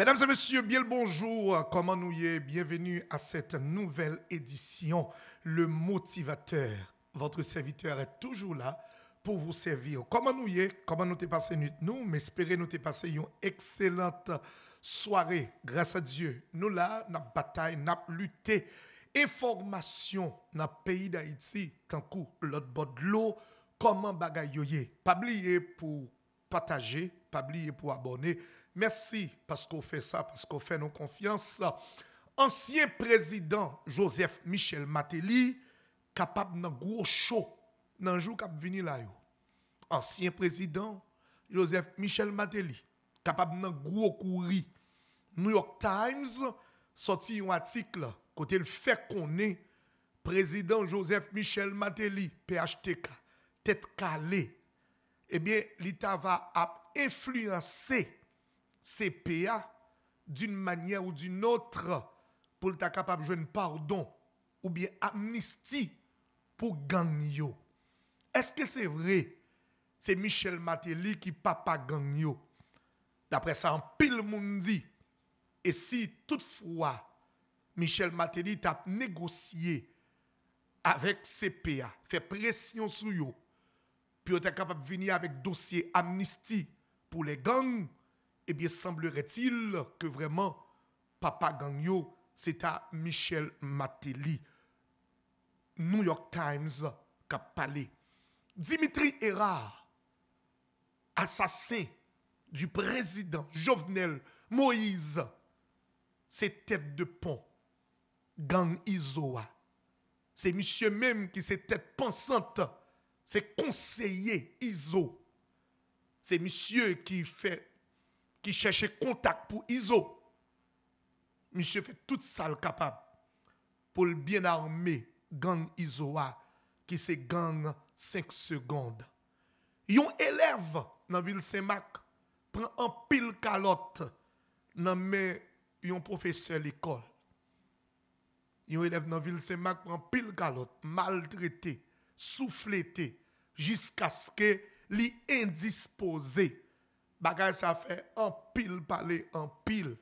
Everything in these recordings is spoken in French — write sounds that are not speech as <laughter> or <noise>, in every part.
Mesdames et messieurs, bien le bonjour. Comment nous y est? Bienvenue à cette nouvelle édition. Le motivateur. Votre serviteur est toujours là pour vous servir. Comment nous y est? Comment nous t'es passé nuit? Nous, mais espérons nous t'es passé une excellente soirée. Grâce à Dieu. Nous là, nous bataille, nous lutté. Information dans le pays d'Haïti, tant coup l'autre bord de l'eau, comment bagaille Pas oublier pour partager, pas oublier pour abonner. Merci parce qu'on fait ça, parce qu'on fait nos confiance. Ancien président Joseph Michel Matéli, capable d'un gros show dans le jour qui là. Ancien président Joseph Michel Matéli, capable d'un gros courri. New York Times sorti un article côté le fait qu'on est président Joseph Michel Matéli, PHTK, tête calée. Eh bien, l'État va influencer CPA d'une manière ou d'une autre pour être capable de jouer pardon ou bien amnistie pour gang Est-ce que c'est vrai? C'est Michel Matéli qui papa gang D'après ça, en pile monde dit. Et si toutefois Michel Matéli t'a négocié avec CPA, fait pression sur eux, puis est capable de venir avec dossier amnistie pour les gangs, eh bien, semblerait-il que vraiment, Papa Gagno, c'est à Michel Matéli. New York Times qui a parlé. Dimitri Erard, assassin du président Jovenel Moïse, c'est tête de pont, gang Isoa. C'est monsieur même qui c'est tête pensante, c'est conseiller Iso. C'est monsieur qui fait qui cherchait contact pour ISO. Monsieur fait tout ça le capable pour le bien armé gang ISOA qui c'est gang 5 secondes. Yon élève dans ville Saint-Marc prend un pile calotte dans mais yon professeur l'école. Yon élève dans ville Saint-Marc prend pile calotte maltraité, soufflété jusqu'à ce que li bagay ça fait un pile parler en pile.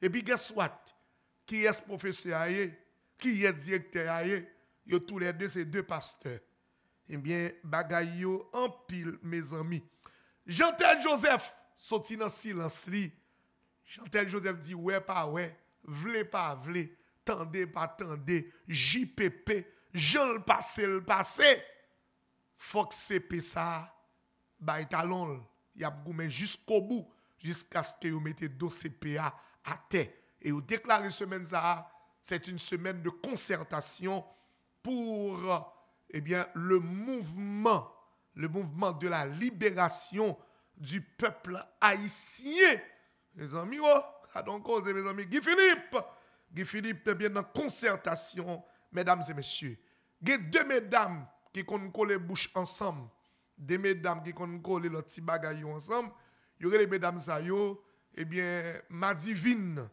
Et puis, guess what? Qui est ce professeur Qui est directeur Yo tous les deux, c'est deux pasteurs. Eh bien, bagay yo en pile, mes amis. Jean-Tel Joseph, sorti dans silence li. Jean-Tel Joseph dit ouais, pas ouais, vle pas vle, tendez pas tendez, JPP, Jean le passé le passé. Fox CP ça, bay talon y a goumé jusqu'au bout, jusqu'à ce que vous mettez CPA à terre. Et vous déclarez semaine ça, c'est une semaine de concertation pour eh bien, le mouvement, le mouvement de la libération du peuple haïtien. Mes amis, oh, donc mes amis, Guy Philippe, Guy Philippe est bien en concertation, mesdames et messieurs. Il deux mesdames qui ont collé bouche ensemble des mesdames qui ont collé le petit bagay ensemble, y aurait les mesdames ça yo, eh bien, ma divine,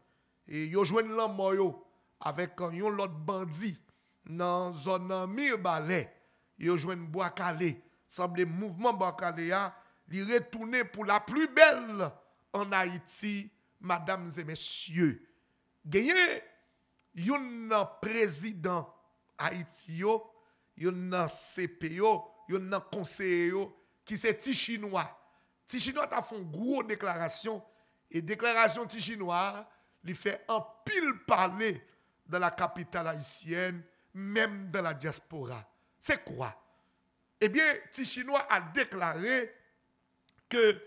et yo joignent l'amour yo, avec un l'autre bandit, dans zone Mirbalais, yo joignent bois calé, semble mouvement bois calé a, li retourner pour la plus belle en Haïti, mesdames et messieurs. Gagné, yon président Haïti yo, yon CPO, yon nan conseiller qui c'est ti chinois. Ti chinois t'a fait une grosse déclaration et déclaration ti chinois fait un pile parler dans la capitale haïtienne, même dans la diaspora. C'est quoi Eh bien, ti chinois a déclaré que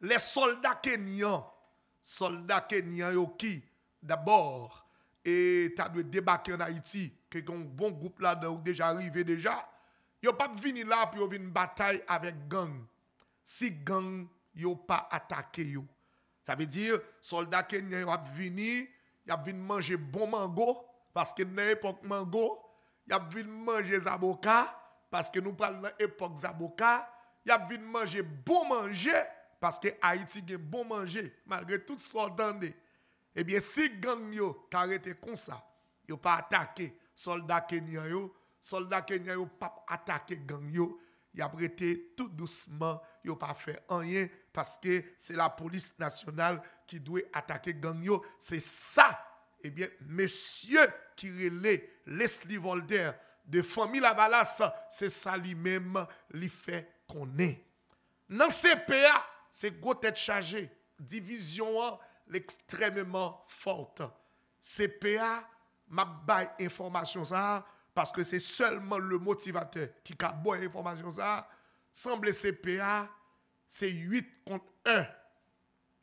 les soldats kenyans, soldats kenyans qui d'abord et t'as dû débarquer en Haïti, que un bon groupe là déjà arrivé déjà Yo pas vini là pour une bataille avec gang. Si gang yo pas attaqué yo. Ça veut dire soldats kenyan yo vini, y a manger bon mango parce que dans l'époque mango, y a vini manger zaboka parce que nous parlons de l'époque zaboka, y a vini manger bon manger parce que Haïti a bon manger malgré tout soldats. Eh bien si gang yo arrêté comme ça, yo pas attaqué soldats kenyan yo soldats kenyans n'ont pas attaqué gang yo, y a prêté tout doucement, yo pas fait rien parce que c'est la police nationale qui doit attaquer gang yo. C'est ça, eh bien, monsieur qui relait Leslie Voltaire de famille Lavalas, c'est ça lui-même, lui fait qu'on est. Dans CPA, c'est gros tête chargée. Division l'extrêmement forte. CPA, m'a bail information ça paske se selman le motivateur ki ka boye informasyon sa, semble CPA, se 8 kont 1.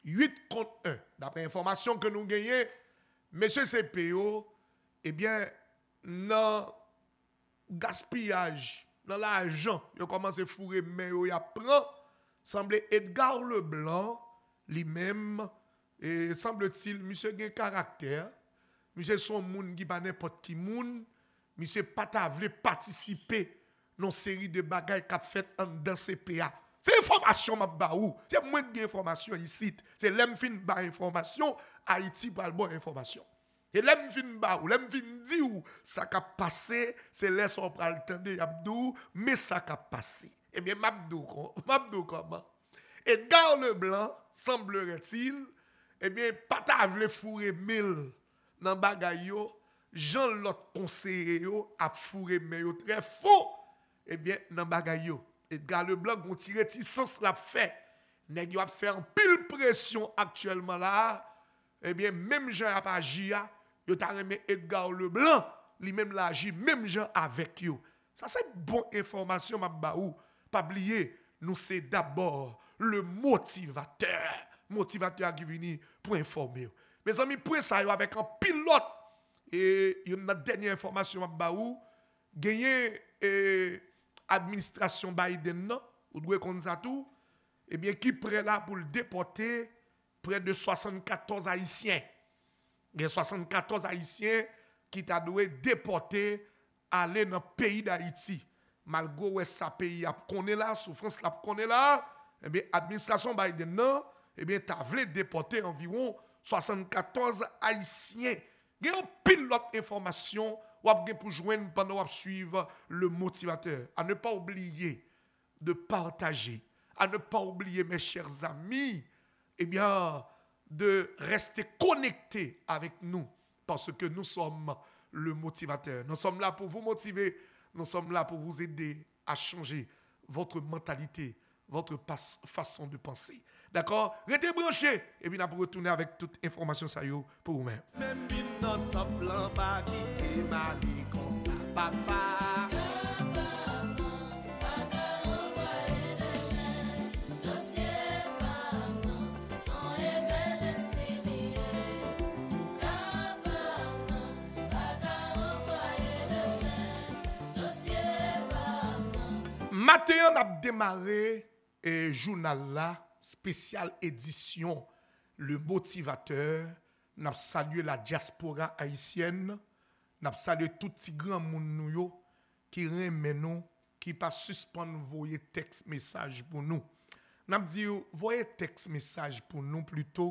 8 kont 1. Dapre informasyon ke nou genye, mesye CPO, ebyen, eh nan gaspillaj, nan la ajan, yo komanse fure men yo ya pran, semble Edgar Leblanc, li men, e semble til, misye gen karakter, misye son moun ki pa nepot ki moun, Monsieur Pata voulait participer dans une série de bagailles qu'a fait en dans CPA. C'est information m'a baou. C'est moins d'informations ici. C'est l'aime fin ba information, Haïti pas bonne information. Et l'aime fin baou, l'aime fin di ou ça qu'a passé, c'est laisse on pral tendre Abdou, mais ça qu'a passé. Eh bien Mabdou, <laughs> Mabdou comment Edgar Leblanc, semblerait-il, eh bien Pata voulait fourrer mille dans bagaille Jean l'autre conseiller a fourré mais très faux. Eh bien dans bagay yo Edgar Leblanc gon tiré sens la fait. Nèg yo a faire pile pression actuellement là. Eh bien même Jean a pas agi yo t'a remis Edgar Leblanc, lui même l'a agi même Jean avec yo. Ça c'est bonne information m'a ba ou. Pas oublier, nous c'est d'abord le motivateur. Motivateur qui venu pour informer. Mes amis, pour ça avec un pilote et une dernière information m'a ba ou gagné administration Biden, non, ou tout, eh bien, qui prêt là pour le déporter près de 74 Haïtiens? Il y a 74 Haïtiens qui t'a doué déporter aller dans le pays d'Haïti. Malgré sa pays a là, souffrance la connaît là, eh bien, administration Biden, non, eh bien, voulu déporter environ 74 Haïtiens. Il y a pile d'autres informations ou pour joindre pendant que suivre le motivateur. À ne pas oublier de partager, à ne pas oublier, mes chers amis, eh bien, de rester connecté avec nous parce que nous sommes le motivateur. Nous sommes là pour vous motiver, nous sommes là pour vous aider à changer votre mentalité, votre façon de penser. D'accord? Restez branchés. Et nous allons retourner avec toute information ça pour vous-même. Même nan top lan pa ki te mali konsa papa. Kapa moun, baka anvoye de men Dosye pa moun, son emerjensi liye Kapa moun, baka anvoye de men Dosye pa moun Maten ap demare e jounal la Spesyal edisyon Le Motivateur Nap salye la diaspora haisyen, nap salye touti gran moun nou yo, ki remen nou, ki pa suspon voye tekst mesaj pou nou. Nap di yo, voye tekst mesaj pou nou pluto,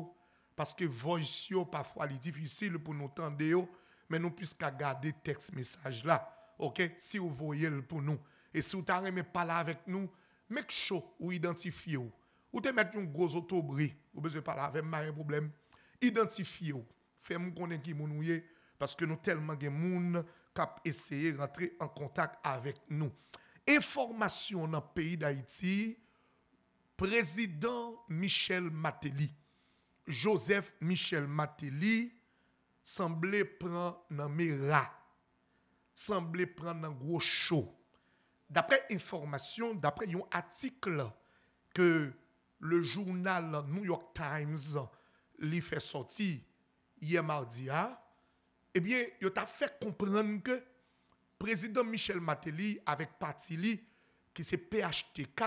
paske voice yo pafwa li difisil pou nou tende yo, men nou piska gade tekst mesaj la. Ok, si ou voye l pou nou. E si ou ta remen pala avek nou, mek chou ou identifi yo. Ou te met yon gozoto bri, ou bezwe pala avek, ma yon probleme. Identifiez vous. Faites-moi connaître qui moun parce que nous tellement de moun cap essayer de rentrer en contact avec nous. Information dans le pays d'Haïti, président Michel Matéli, Joseph Michel Matéli, semblait prendre dans Mera, semblait prendre un gros show. D'après information, d'après un article que le journal New York Times lui fait sortir hier mardi, hein, eh bien, il a fait comprendre que président Michel Matéli, avec parti qui c'est PHTK,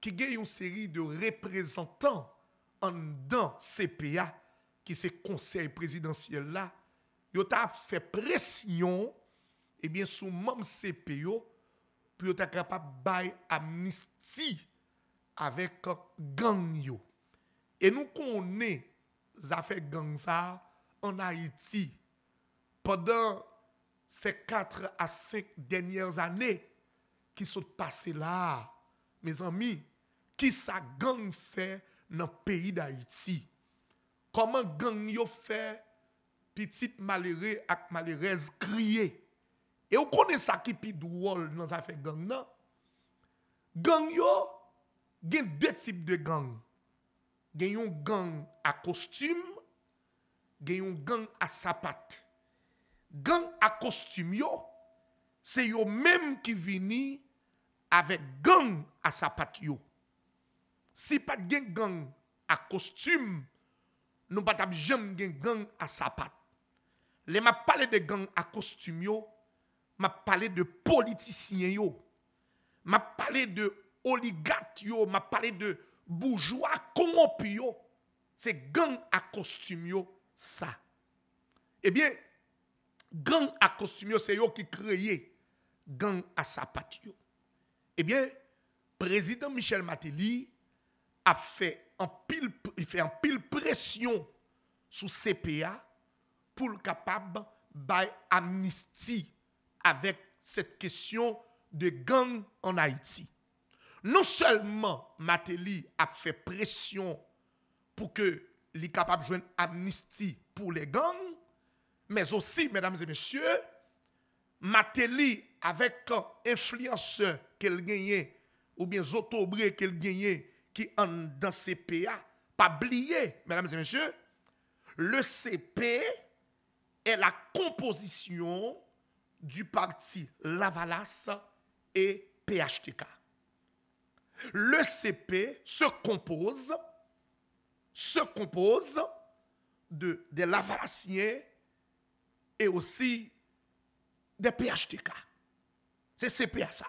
qui a une série de représentants en dans CPA, qui c'est conseil présidentiel là, il a fait pression eh bien, sous même CPO pour être capable de amnistie avec gang. Et nous connaissons affaires gang ça en Haïti pendant ces 4 à 5 dernières années qui sont passées là, mes amis, qui sa gang fait dans le pays d'Haïti? Comment gang yo fait petit malheureux et malheureuse crier? Et vous connaissez ça qui est drôle dans affaire gang nan? Gang yo, gen deux types de gang. gen yon gang a kostyme, gen yon gang a sapat. Gang a kostyme yo, se yo menm ki vini avek gang a sapat yo. Si pat gen gang a kostyme, nou pat ap jem gen gang a sapat. Le ma pale de gang a kostyme yo, ma pale de politisyen yo, ma pale de oligat yo, ma pale de bourgeois corrompus yo? C'est gang à costume ça. Eh bien, gang à costume c'est yo qui créé gang à sapat yo. Eh bien, président Michel Matéli a fait un pile, il fait un pile pression sous CPA pour le capable by amnistie avec cette question de gang en Haïti. Non seulement Matéli a fait pression pour que les capable de amnistie pour les gangs, mais aussi, mesdames et messieurs, Matéli, avec influenceur qu'elle gagnait, ou bien Zotobré qu'elle gagnait, qui en dans CPA, pas oublier, mesdames et messieurs, le CP est la composition du parti Lavalas et PHTK. Le CP se compose, se compose de, des Lavalassiens et aussi des PHTK. C'est CPA ça.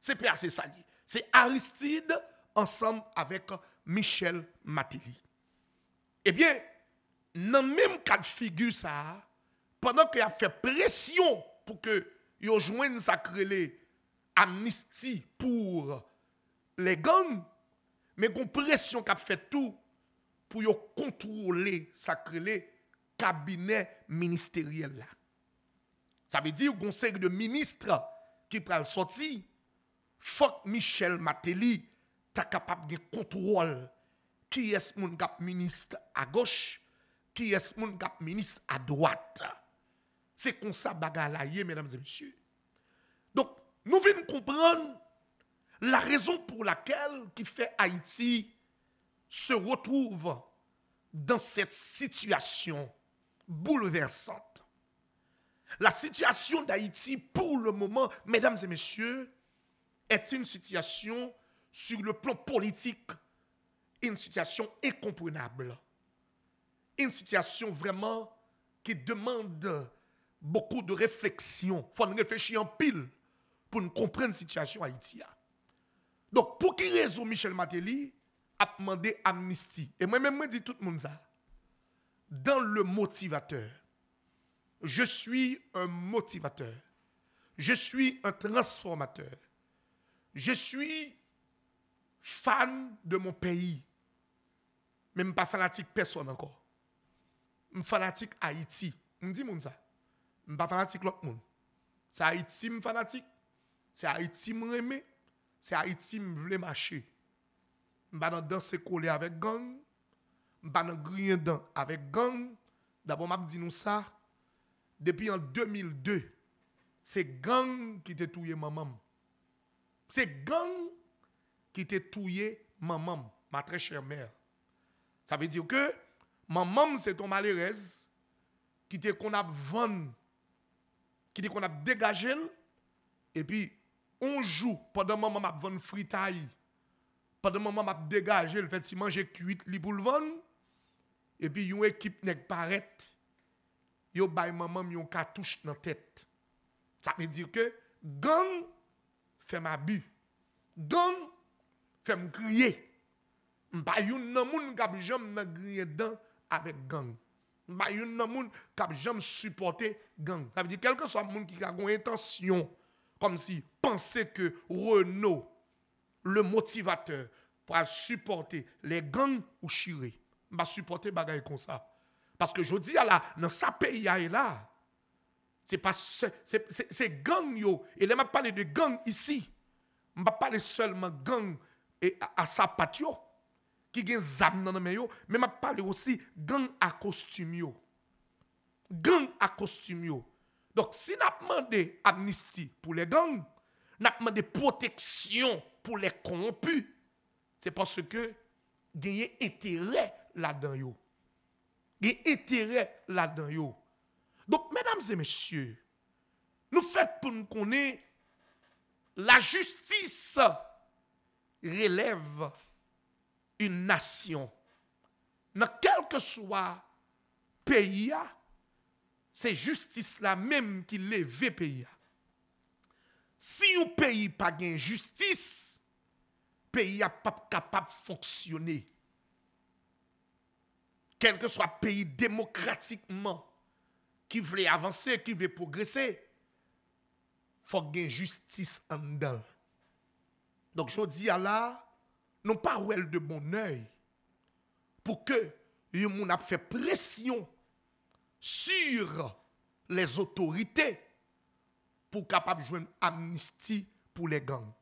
CPA c'est ça. C'est Aristide ensemble avec Michel Matéli. Eh bien, dans le même cas de figure, ça, pendant qu'il a fait pression pour que yo joignent sa amnistie pour les gangs, mais qu'on pression qu'a fait tout pour contrôler sa cabinet ministériel là. Ça veut dire qu'on de ministres qui prennent sortir, faut Michel Matéli ta capable de contrôle qui est mon cap ministre à gauche, qui est mon cap ministre à droite? C'est comme ça bagalaye, mesdames et messieurs. Donc, nous venons comprendre la raison pour laquelle qui fait Haïti se retrouve dans cette situation bouleversante. La situation d'Haïti, pour le moment, mesdames et messieurs, est une situation sur le plan politique, une situation incomprenable. Une situation vraiment qui demande beaucoup de réflexion. Il faut réfléchir en pile pour nous comprendre la situation haïtienne. Donc, pour qui raison Michel Matéli a demandé amnistie Et moi-même, je dis tout le monde ça. Dans le motivateur, je suis un motivateur. Je suis un transformateur. Je suis fan de mon pays. Même pas fanatique personne encore. Je suis fanatique Haïti. Je dis ça. Je suis pas fanatique l'autre monde. C'est Haïti je fanatique. C'est Haïti je. C'est Haïti je veux marcher. Je dans danser avec gang. Je dans griller avec gang. D'abord, je dis nous ça. Depuis en 2002, c'est gang qui t'a tué maman. C'est gang qui t'a tué maman, ma très chère mère. Ça veut dire que maman, c'est ton malheureuse qui te qu'on a vendu qui dit qu'on a dégagé et puis on joue pendant moment m'a vendre fritaille. Pendant moment m'a dégagé le fait si manger cuit li pour le vendre et puis une équipe nèg paraît yo bay maman yon cartouche dans tête. Ça veut dire que gang fait ma bu gang fait me crier. Pas yon nan moun k'ap jam nan crier dedans avec gang. Pas yon nan moun k'ap jam supporter gang. Ça veut dire quel que soit moun qui a une intention comme si penser que Renault le motivateur pour supporter les gangs ou chiré va supporter bagay comme ça. Parce que je dis à la dans sa pays là c'est pas c'est gang yo. Et là m'a parlé de gang ici. M'a parlé seulement gang et à sa patio qui gen zam nan men yo, mais m'a parlé aussi gang à costume yo. Gang à costume yo. Donc, si nous demandons amnistie pour les gangs, nous demandons protection pour les corrompus, c'est parce que y a intérêt là-dedans. Il y a intérêt là-dedans. Donc, mesdames et messieurs, nous faisons pour nous connaître la justice relève une nation. Dans quel que soit pays, se justice la menm ki leve peyi a. Si yon peyi pa gen justice, peyi a pap kapap fonksyonne. Kelke swa peyi demokratikman ki vle avanse, ki vle progresse, fok gen justice an dan. Donk jodi a la, non pa wèl de bon oeil pou ke yon moun ap fè presyon sur les autorités pour capable de jouer une amnistie pour les gangs.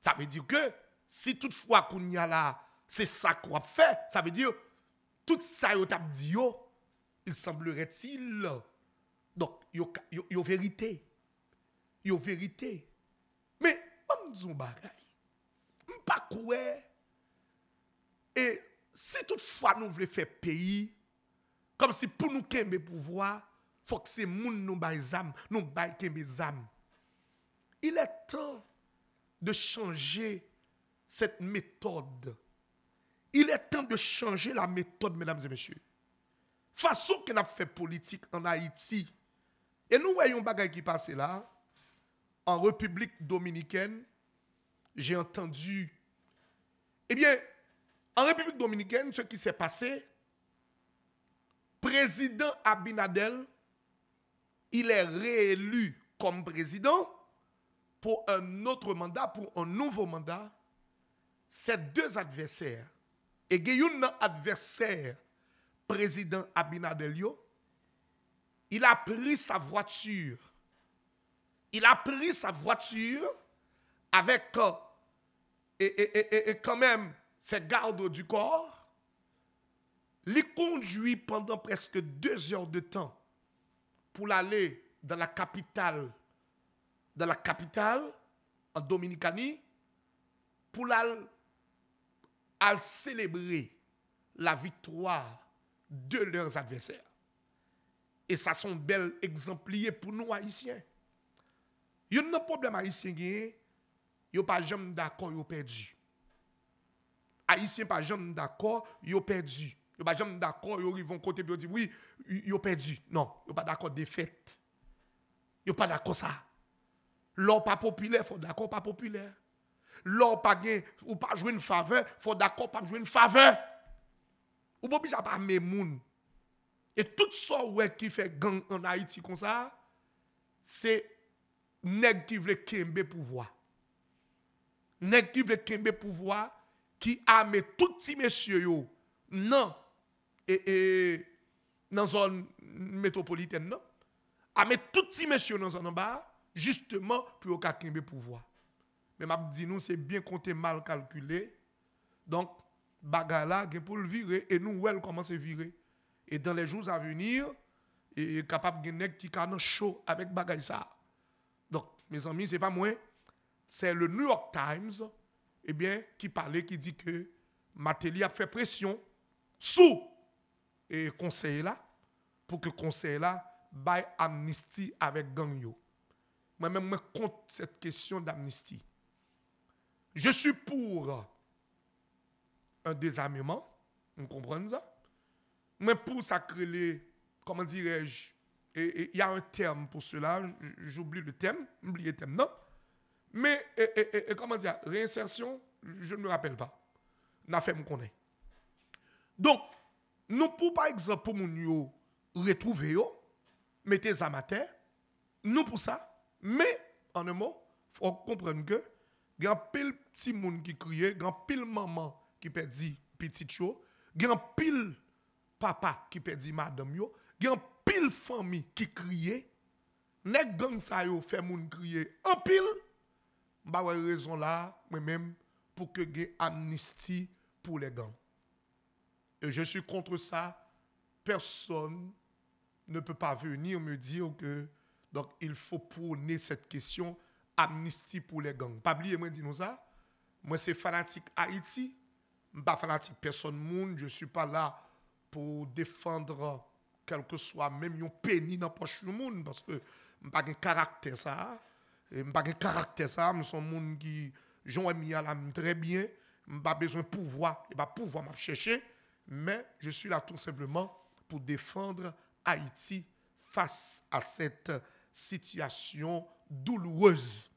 Ça veut dire que si toutefois qu'on y a là, c'est ça qu'on a fait, ça veut dire tout ça yon tap dit yo, il semblerait-il donc yo, yo, yo vérité. Yo vérité. Mais, pas me bagay pas quoi? Et si toutefois nous voulons faire pays, comme si pour nous le pouvoir, faut que c'est moun nous zam, nous kembe. Il est temps de changer cette méthode. Il est temps de changer la méthode, mesdames et messieurs. Façon qu'on a fait politique en Haïti. Et nous voyons bagay qui passe là, en République dominicaine, j'ai entendu. Eh bien, en République dominicaine, ce qui s'est passé, président Abinadel, il est réélu comme président pour un autre mandat, pour un nouveau mandat. Ces deux adversaires, et un adversaire, président Abinadel, il a pris sa voiture. Il a pris sa voiture avec euh, et, quand même ses gardes du corps, les conduit pendant presque deux heures de temps pour aller dans la capitale, dans la capitale, en Dominicanie, pour aller, célébrer la victoire de leurs adversaires. Et ça, sont bel exempliers pour nous, Haïtiens. Il y a un problème haïtien yo pas jamais d'accord, yo perdu. Haïtien pas jamais d'accord, yo perdu. Yo pas jamais d'accord, yo vont côté yo dit oui, yo perdu. Non, yo pas d'accord défaite. Yo pas d'accord ça. L'or pas populaire, faut d'accord pas populaire. L'or pas gain ou pas jouer une faveur, faut d'accord pas jouer une faveur. Ou pas bisa pas moun. Et tout ça ouais qui fait gang en Haïti comme ça, c'est nèg qui veut kembe pouvoir nèg qui veut kembe pouvoir qui arme tout petit monsieur non et et dans zone métropolitaine non? Arme tout petit monsieur dans zone en bas justement pour kembe pouvoir. Mais m'a dit nous c'est bien compté mal calculé. Donc bagarre là pour le virer. Et nous elle commence à virer? Et dans les jours à venir et capable de qui canon chaud avec bagaille ça. Donc mes amis c'est pas moi. C'est le New York Times eh bien, qui parlait, qui dit que Matéli a fait pression sous et conseil là pour que conseil là baille amnistie avec gang Moi-même, je compte cette question d'amnistie. Je suis pour un désarmement, vous comprenez ça? Mais pour ça créer, comment dirais-je, il y a un terme pour cela, j'oublie le terme, oublié le terme, non? Mais, comment dire, réinsertion, je ne me rappelle pas. N'a fait me connaître. Donc, nous pour par exemple, pour nous retrouver, mettez amateurs, nous pour ça, mais, en un mot, faut comprendre que, a pile petit monde qui y a pile maman qui dit petit chaud, il y a pile papa qui dit madame yo, a pile famille qui crie, nek gang sa yo fait moun crier en pile, bah ouais raison là moi-même pour que ait amnistie pour les gangs. Et je suis contre ça. Personne ne peut pas venir me dire que donc il faut prôner cette question amnistie pour les gangs. Pas oublier moi dis ça. Moi c'est fanatique Haïti, pas fanatique personne monde, je suis pas là pour défendre quel que soit même un pénis dans poche du monde parce que pas un caractère ça. Pas un caractère ça, nous sommes monde qui j'en mis à l'âme très bien, pas besoin de pouvoir, et pas pouvoir chercher, mais je suis là tout simplement pour défendre Haïti face à cette situation douloureuse.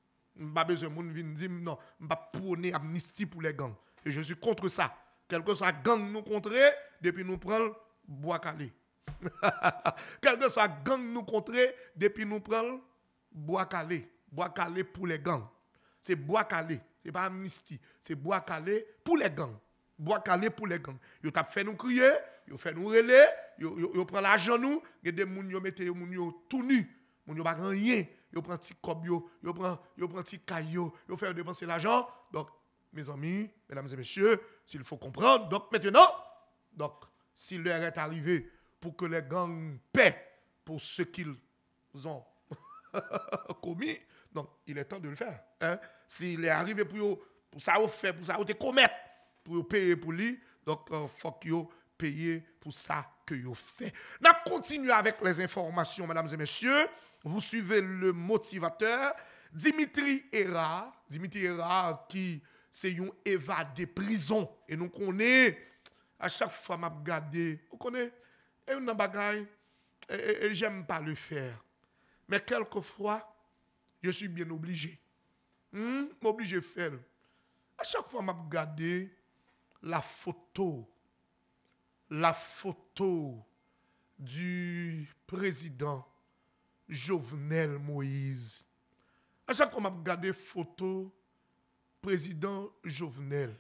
Pas besoin de dire non, pas prôner amnistie pour les gangs. Et je suis contre ça. Quel que soit gang nous contrer, depuis nous prenons bois calé. <laughs> Quel que soit gang nous contrer, depuis nous prenons bois calé. Bois calé pour les gangs. C'est bois calé. C'est pas amnistie. C'est bois calé pour les gangs. Bois calé pour les gangs. Ils ont fait nous crier, ils ont fait nous relayer, ils ont pris l'argent nous, a des gens qui mettent tout nu. Ils n'ont pas rien. Ils prennent petit cob, ils prennent petit caillou, ils font dépenser l'argent. Donc mes amis, mesdames et messieurs, s'il faut comprendre, donc maintenant, donc si est arrivée pour que les gangs paient pour ce qu'ils ont <laughs> commis, donc il est temps de le faire. Hein? S'il est arrivé pour, pour ça, vous fait, pour ça, vous commettre, pour payer pour lui, donc il euh, faut payer pour ça que vous fait. On continue avec les informations, mesdames et messieurs. Vous suivez le motivateur, Dimitri Hera. Dimitri Hera qui c'est un évadé prison. Et nous connaissons, à chaque fois m'a regardé, vous connaissez, et bagaille, et, j'aime pas le faire. Mais quelquefois, je suis bien obligé. Hmm? Obligé de faire. À chaque fois m'a regardé la photo, la photo du président Jovenel Moïse. À chaque fois m'a regardé photo président Jovenel,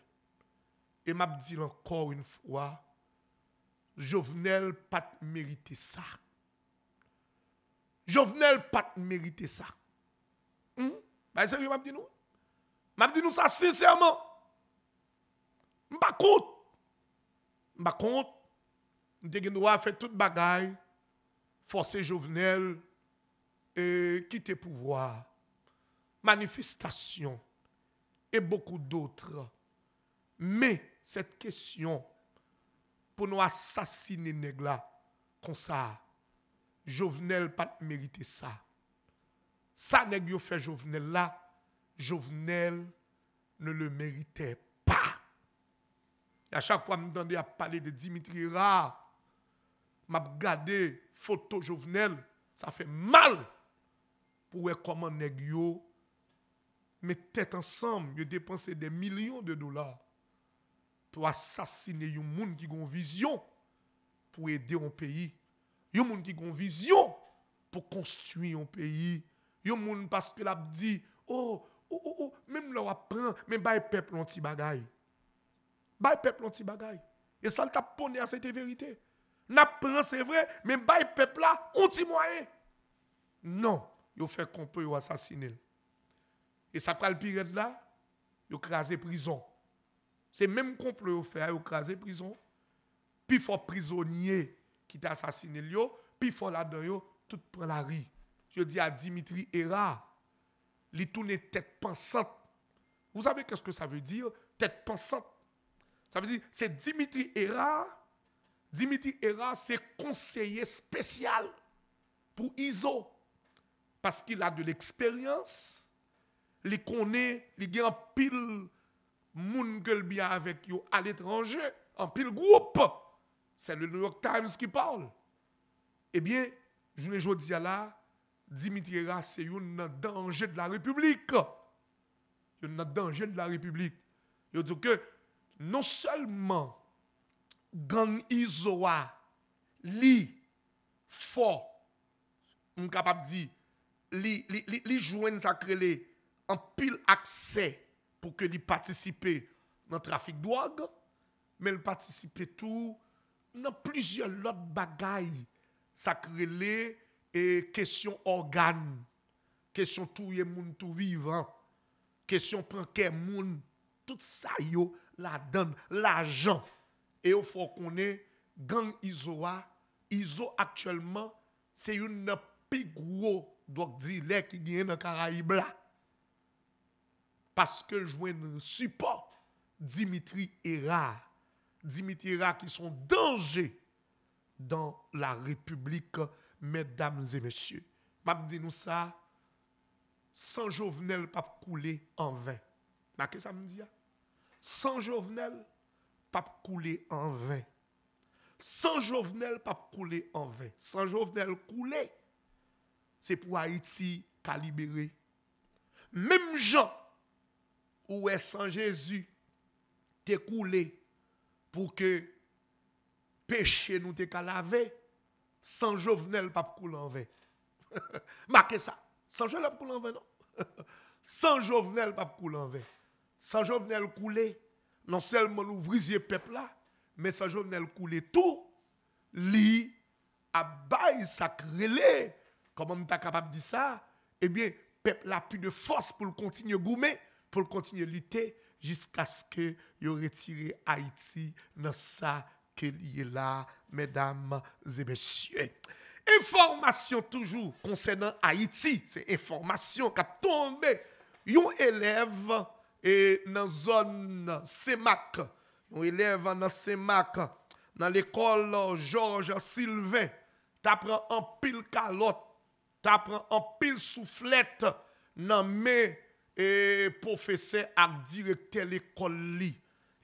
et m'a dit encore une fois, Jovenel pas mérité ça. Jovenel pas mérité ça. Hum? Bah, c'est m'a dit nous. M'a dit nous ça sincèrement. Mba kont. Mba kont. Mte genwa fè tout bagay. Fosè jovenel. E kite pouvoi. Manifestasyon. E beaucoup doutre. Me, set kesyon. Pou nou asasine neg la. Kon sa. Jovenel pat merite sa. Sa neg yo fè jovenel la. Jovenel ne le merite A chak fwa mdande a pale de Dimitri Ra, map gade foto jovenel, sa fe mal pou we koman neg yo, me tet ansam, yo depanse de milyon de dolar pou asasine yon moun ki gon vizyon pou ede yon peyi. Yon moun ki gon vizyon pou konstuy yon peyi. Yon moun paske la di, oh, oh, oh, oh, mèm lor apren, mèm baye pep lonti bagay. Le peuple un petit bagaille. Et ça, le t'a à cette vérité. N'apprend, c'est vrai, mais le peuple là, un petit moyen. Non, il fait qu'on peut assassiner. Et ça prend le pire là, il crasé prison. C'est même complot fait, il crasé prison. Puis faut prisonnier qui t'a assassiné, puis faut là-dedans, tout prend la rue. Je dis à Dimitri Hera, il tourne tête pensante. Vous savez qu'est-ce que ça veut dire, tête pensante? Ça veut dire, c'est Dimitri Hera. Dimitri Hera, c'est conseiller spécial pour ISO. Parce qu'il a de l'expérience li connaît, li gen pile moun bien avec yo à l'étranger, en pile groupe. C'est le New York Times qui parle. Eh bien, je ne dis là, Dimitri Ra, c'est un danger de la République. Un danger de la République. Je dis que non seulement gang Izoa li fort, on capable dit li li li, li joindre ça en pile accès pour que li participer dans trafic drogue, mais il participer tout dans plusieurs autres bagailles ça et question organe, question tout moun tout vivant, question prendre moun, tout ça yo la donne, l'argent. Et il faut qu'on ait gang Isoa, Iso actuellement, c'est une plus gros doctrine qui vient dans Caraïbes là. Parce que je un support Dimitri Era. Dimitri Era qui sont danger dans la République, mesdames et messieurs. Je dis nous ça, sans Jovenel pas couler en vain. Mais que ça me dit? Sans Jovenel pas couler en vain. Sans Jovenel pas couler en vain. Sans Jovenel couler, c'est pour Haïti qu'à. Même Jean, où est sans Jésus, t'es coulé pour que péché nous t'es laver, sans Jovenel pas couler en vain. <laughs> Marquez ça. Sans Jovenel pas couler en vain, non? <laughs> sans Jovenel pas couler en vain. Sans Jovenel couler, non seulement l'ouvrier peuple là, mais sans Jovenel couler tout, li a bail sacré Comment on est capable de dire ça? Eh bien, peuple a plus de force pour continuer goumer, pour continuer lutter jusqu'à ce que yo retire Haïti dans ça qu'il est là, mesdames et messieurs. Information toujours concernant Haïti, c'est information qui a tombé. Un élève e nan zon Semak, nou eleve nan Semak, nan l'ekol Georges Sylvain, ta pran an pil kalot, ta pran an pil souflet, nan me e profese ak direkte l'ekol li.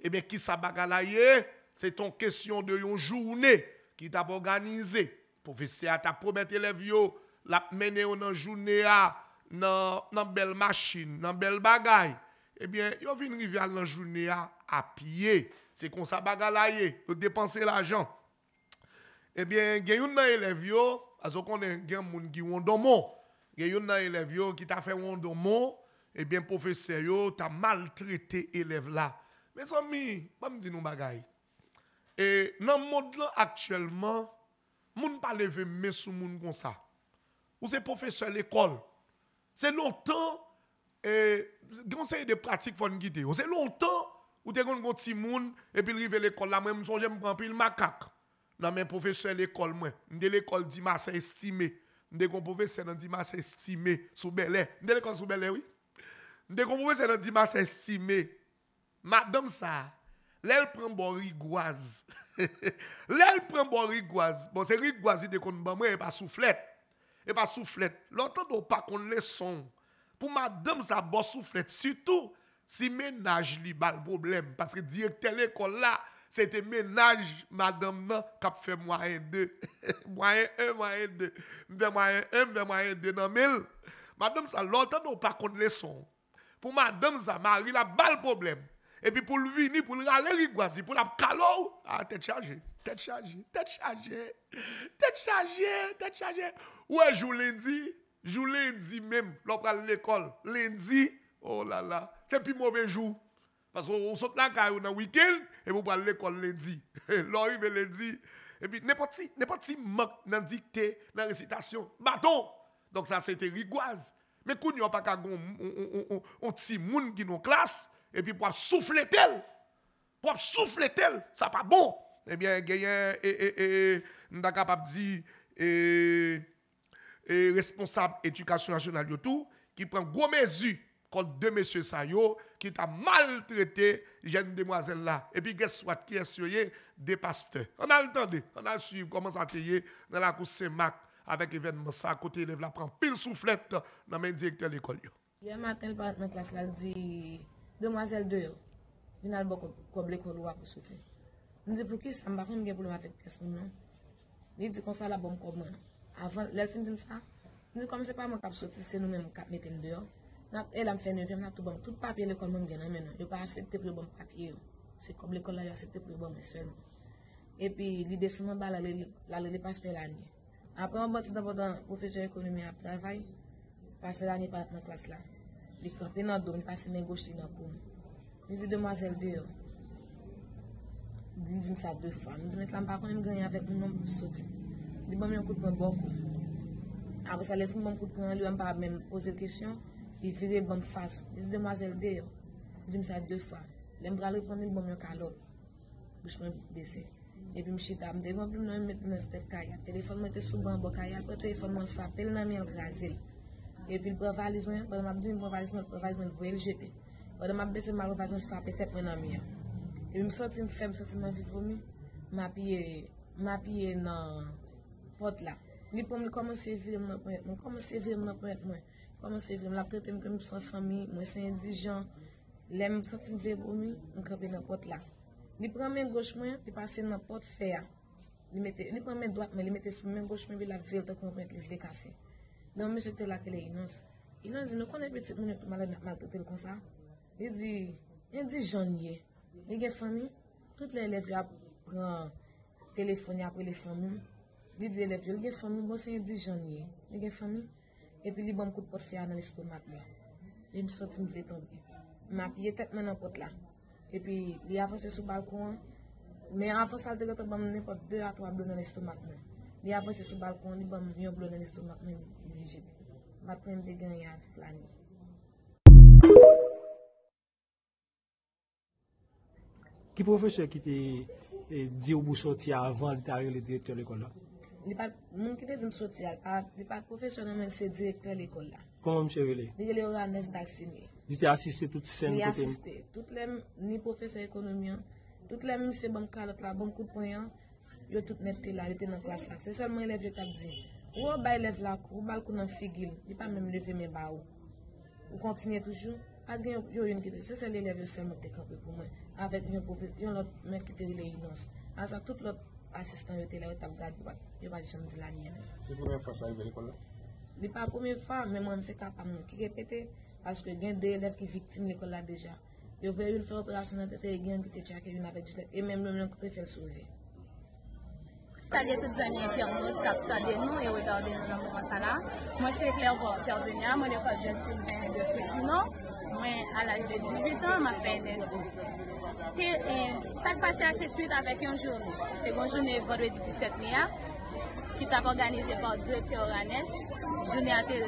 Ebe ki sa bagala ye, se ton kesyon de yon jounè ki ta pou organize. Profese a ta pou bete elev yo, la mene yo nan jounè a, nan, nan bel machin, nan bel bagay. Bien, yo vinn rive dans journée à pied. C'est comme ça bagalaye, yo dépenser l'argent. Eh bien, il y a un élève parce qu'on a un moun qui ont. Il y a un élève yo qui t'a fait un eh bien, professeur, yo, t'as maltraité élève là. Mes amis, pas me dire nous bagaille. Et dans le monde actuellement, moun pas lever mais sous moun comme ça. Ou c'est professeur l'école. C'est longtemps, et conseil de pratique faut guider. C'est longtemps, ou t'es un petit moun, et puis rive l'école là, même son j'aime prendre pile macaque. Non, mais professeur l'école, moi, de l'école Dimas estimé. De un professeur dans Dimas estimé, sous Belé. De l'école sous Belé, oui. De comprendre c'est dans dimanche estimé. Madame ça, l'elle prend bon rigoise. <laughs> l'elle prend bon rigoise. Bon c'est rigoise de ban moi et pas soufflette. Et pas soufflette. L'entend pas qu'on les son. Pour madame ça bon soufflette surtout si ménage li bal problème. Parce que directeur l'école là c'était ménage madame nan k'ap fait moyen 2 <laughs> moyen 1 moyen 2 m'fait moyen 1 m'fait moyen 2 dans 1000 madame ça l'entend pas qu'on les son pour madame Zamari, la balle problème. Et puis pour le venir, pour le râler pour la calo, ah, tête chargée, tête chargée, tête chargée, tête chargée, tête chargée. Ouais, jour lundi, jour lundi même, l'on prend l'école, lundi, oh là là, c'est plus mauvais jour. Parce qu'on saute la caille dans le week-end, et vous prenez l'école lundi. <laughs> L'on arrive lundi, et puis n'importe qui, n'importe qui manque dans dictée, dans récitation, bâton. Donc ça, c'était rigoise. Mais quand n'y a pas qu'à un petit monde qui nous classe, et puis pour souffler tel, pour souffler tel, ça pas bon. Eh bien, il y a un capable de dire, et, responsable éducation nationale de tout, qui prend gros mesures contre deux messieurs Sayo, qui t'a maltraité jeune demoiselle là. Et puis, qu'est-ce qui est des pasteurs. On a entendu, on a su comment ça dans la cour Saint-Marc avec l'événement ça, à côté élève la prend pile soufflette dans le directeur de l'école. Hier matin, classe, dit Demoiselle. Je pour qui ça dit avan, lèl fin di m sa, nou kom se pa mwen kap soti, se nou men mwen kap meten deyo, nat el am fè nevèm, nat tou bom, tout bon. papye lèkol mwen gen an menan, yo pa asepte pou yo bom papye yo, se kom lèkol la yo asepte pou yo bom lè sèm. E pi, li desinan ba la lèlè paste lanye. Apre mwen bati dapò dan profesyon ekonomi ap travay, paste lanye pat nan klas la. Li kampi nan do, mi pase men goch li nan koum. Li zi demwazel deyo, li zi m sa dwe fwa, mi zi met lan pa konen m ganyan vek m nan m soti. li bom yon kout pran bokou. Apo sa le foun bom kout pran, li wèm pa mèm pose kèsyon, li vire bom fas. Li se demwazèl de yo, di m sa dè fwa. Lèm pral repon li bom yon kalot, bouch mwen besè. Epi m chita, m degon pli m nan mèt mèt stèt kaya. Telefon mwen te souban bo kaya, kwa telefon mwen fwa, pel nan mè yon grazèl. Epi l pran valiz mwen, padan m ap di m pran valiz mwen, pran valiz mwen vwe l jetè. Padan m ap besè m al valiz mwen fwa, petèp mwen nan mè yon. Epi m senti m fèm, senti m avi vomi, m apiye nan... pot la. Ni pou mi komanse vrem nan pou et mwen, komanse vrem nan pou et mwen, komanse vrem la prete mwen kwen mwen san fami, mwen san indijan, le mwen sentin vle pou mi, mwen krepe nan pot la. Ni pran men goch mwen, li pase nan pot fe ya. Ni pran men doat mwen, li mette sou men goch mwen bi la vle ta kon mwen li vle kase. Nan mwen jete la ke le inons. Inons di nou konen petit mwen yon malade nat maltrete l kon sa. Li di, yon di janye. Li gen fami, tout le elev ya pran telefoni apre le fami mwen. Di di elep yo, li gen fami, bon se yon di janye, li gen fami, epi li bom kout pot fè analis kou mak mwen. Li mi soti m vle tombe. Ma piye tek men an pot la. Epi li avanse sou balkon, men avanse al degato bom ne pot 2 a 3 blon nan kou mak mè. Li avanse sou balkon, li bom yon blon nan kou mak mè di jit. Matren de gen yon avit la ni. Ki profeseur ki te eh, di ou bou soti avan li ta yon le direktor l'ekol la? li pat, moun ki te di m soti al, pa, li pat profesyonel men se direktor l'ekol la. Koman mse vele? Li vele Oranes Dalsini. Li te asiste tout sen kote? Li asiste, tout lem ni profesyon ekonomian, tout lem mse bon kalot la, bon kouponyan, yo tout net te la, yo te nan klas la. Se salman elev yo tap di, ou ou bay elev la, ou bal kou nan figil, li pa mèm leve mè ba ou. Ou kontinye toujou, a gen yo yon ki te, se sel elev yo se mwen te kapè pou mwen, avek yon lot men ki te rile inos. Asa tout lot asistan yo te la yo tap gade yo pa di chanm di la nye men. Se pou mwen fasa yon l'ekol la? Li pa pou mwen fasa, men mwen mse kapam nou ki repete, paske gen de elev ki viktim l'ekol la deja. Yo ve yon fè operasyon nan tete, gen ki te chake yon apèk jilet, e men mwen lèm kote fèl souve. Tade tout zanye ti an mwen kap tade nou, e wè tade nou nan mwen sa la. Mwen se Claire Vautier Dunia, mwen de jen si mwen de Fresino. mwen al aj de 18 an, mwen fè enerjou. Te, sak pase ase suite avèk yon joun. Te gon joun e vodwe 17 miya, ki tap organize pa direktor anès. Joun e ate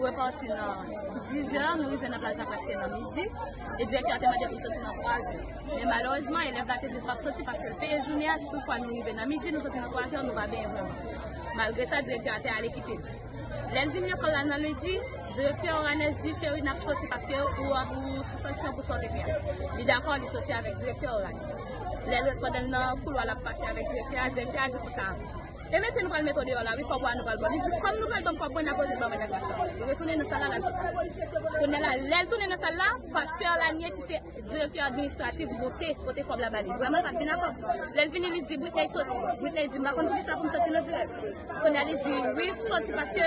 reporti nan 10 jan, nou yon ap la japaske nan midi. E direktor ate madè pou soti nan 3 jan. Men malouzman, elev la te di pap soti paske peye joun e ase, pou kwa nou yon nan midi, nou soti nan 3 jan, nou va ben vreman. Malgre sa, direktor a te al ekipil. Len vin yo kolan nan lè Direktè Oranes di chèri nap soti paske ou avou sou sanksyon pou soti pya. Li d'akor li soti avèk direktè Oranes. Lè lè pwèdèl nan koul wala pwase avèk direktè a, direktè a di pou sa avou. E metè nou pal metode yo la, wè kwa wè nou pal bon. Li di kom nou pal bon, kwa bon nan pose bon mè nan gwa sa. Wè tounen nou sa la la jok. Tounen la, lè tounen nou sa la, pwase la nye ki se direktè administratif bote, bote kob la bali. Vèman pat bin akop. Lè vini li di boutè soti. Boutè di mbakon pou li sa pou m soti nou direk. Tounen li di, wè soti paske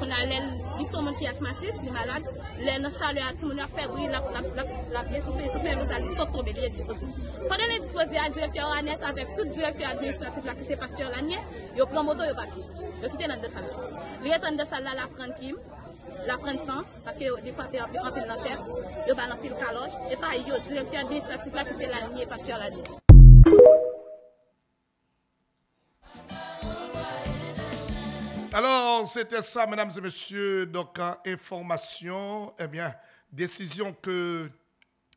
kon a lèl, li son moun ki asmatis, li malade, lèl nan chale ati moun a febri, la pye soupe moun sa li sot tombe li e disposi. Pande li disposi a direktor anès avèk tout direktor administratif la ki se pasteur lanye, yo pran moto yo pati, yo kite nan de sal. Li etan de sal la la pran kim, la pran san, paske yo di depate anpil nan ter, yo ban anpil kaloj, e pa yo direktor administratif la ki se lanye pasteur lanye. Alors, c'était ça, mesdames et messieurs. Donc, information, eh bien, décision que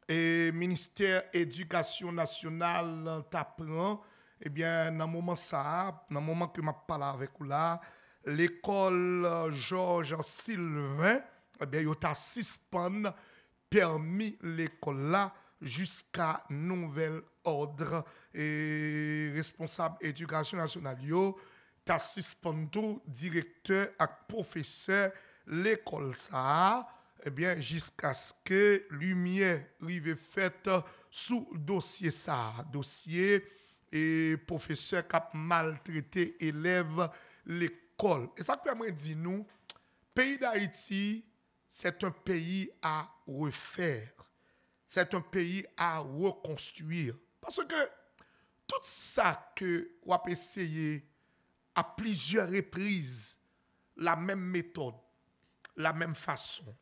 le ministère Éducation nationale t'apprend, eh bien, dans le moment ça, dans moment que je parle avec vous là, l'école Georges Sylvain, eh bien, il a suspendu permis l'école là jusqu'à nouvel ordre et responsable éducation nationale yo ta suspendu directeur et professeur l'école ça eh bien jusqu'à ce que lumière rive faite sous dossier ça dossier et professeur qui a maltraité élève l'école. Et ça fait moi dire nous pays d'Haïti c'est un pays à refaire. C'est un pays à reconstruire. Parce que tout ça que vous avez essayé à plusieurs reprises, la même méthode, la même façon,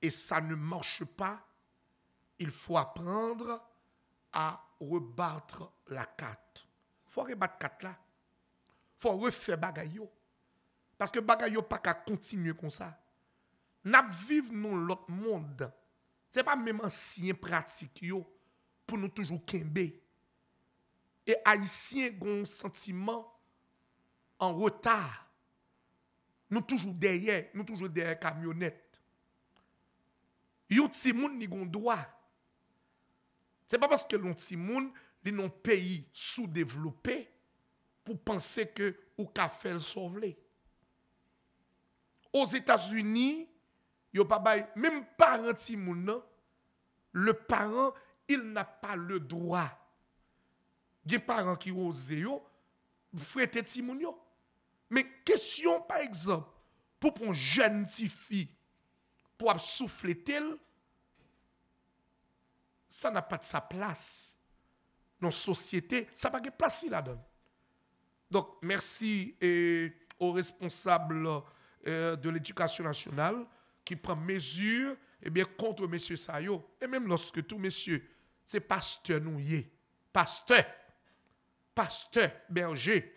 et ça ne marche pas, il faut apprendre à rebattre la carte. Il faut rebattre la carte là. Il faut refaire bagaille. Parce que bagaille pas qu'à continuer comme ça. N'a vivre dans l'autre monde. C'est pas même ancien pratique pour nous toujours kembe. Et haïtiens ont un sentiment en retard. Nous toujours derrière, nous toujours derrière camionnette. Yo ti moun ni gon droit. C'est pas parce que l'on ti moun li non pays sous-développé pour penser que ou ka fait sauver. Aux États-Unis, yo pas bay, même parent ti moun le parent, il n'a pas le droit. Des parents qui osent yo, frette ti moun yo. Mais question par exemple, pour prendre jeune fille pour souffler tel, ça n'a pas de sa place dans la société, ça n'a pas de place là-dedans. Donc, merci et aux responsables euh, de l'éducation nationale qui prend mesure eh bien, contre M. Sayo. Et même lorsque tout monsieur, c'est pasteur nous y est. Pasteur. Pasteur berger.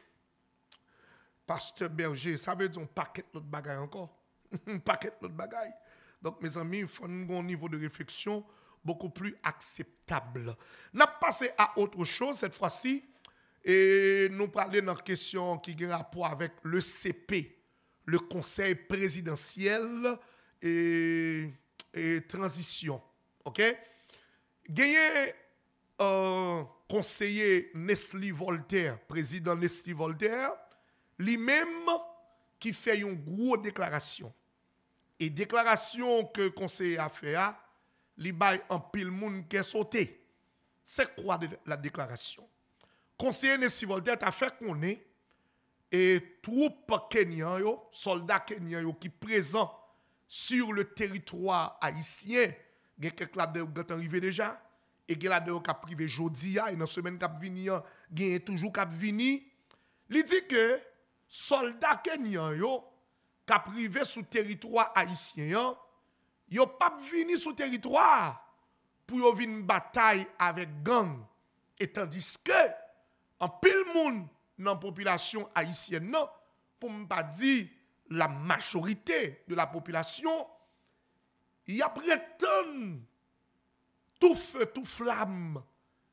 Pasteur berger, ça veut dire un paquet d'autres bagaille encore. <laughs> un paquet d'autres bagaille. Donc, mes amis, il faut un niveau de réflexion beaucoup plus acceptable. N'a passé à autre chose cette fois-ci. Et nous parlons d'une question qui a rapport avec le CP, le Conseil présidentiel et, transition. OK? Gagné un conseiller Nestlé Voltaire, président Nestlé Voltaire, lui-même qui fait une grosse déclaration. Et déclaration que le conseiller a fait, li bay en pile moun qui est sauté. C'est quoi de la déclaration? Conseiller Nessi a fait qu'on est et troupes kenyan yo, soldats kenyans yo qui présents sur le territoire haïtien, il a quelques là qui sont arrivés déjà, et il y a des qui aujourd'hui, et dans la semaine qui il y a toujours qui venir. Il dit que soldats kenyans yo, qui sur le territoire haïtien, yo pas venu sur territoire pour yo une bataille avec gang. Et tandis que, en pile monde dans la population haïtienne, non, pour ne pas dire la majorité de la population, y a prétend tout feu, tout flamme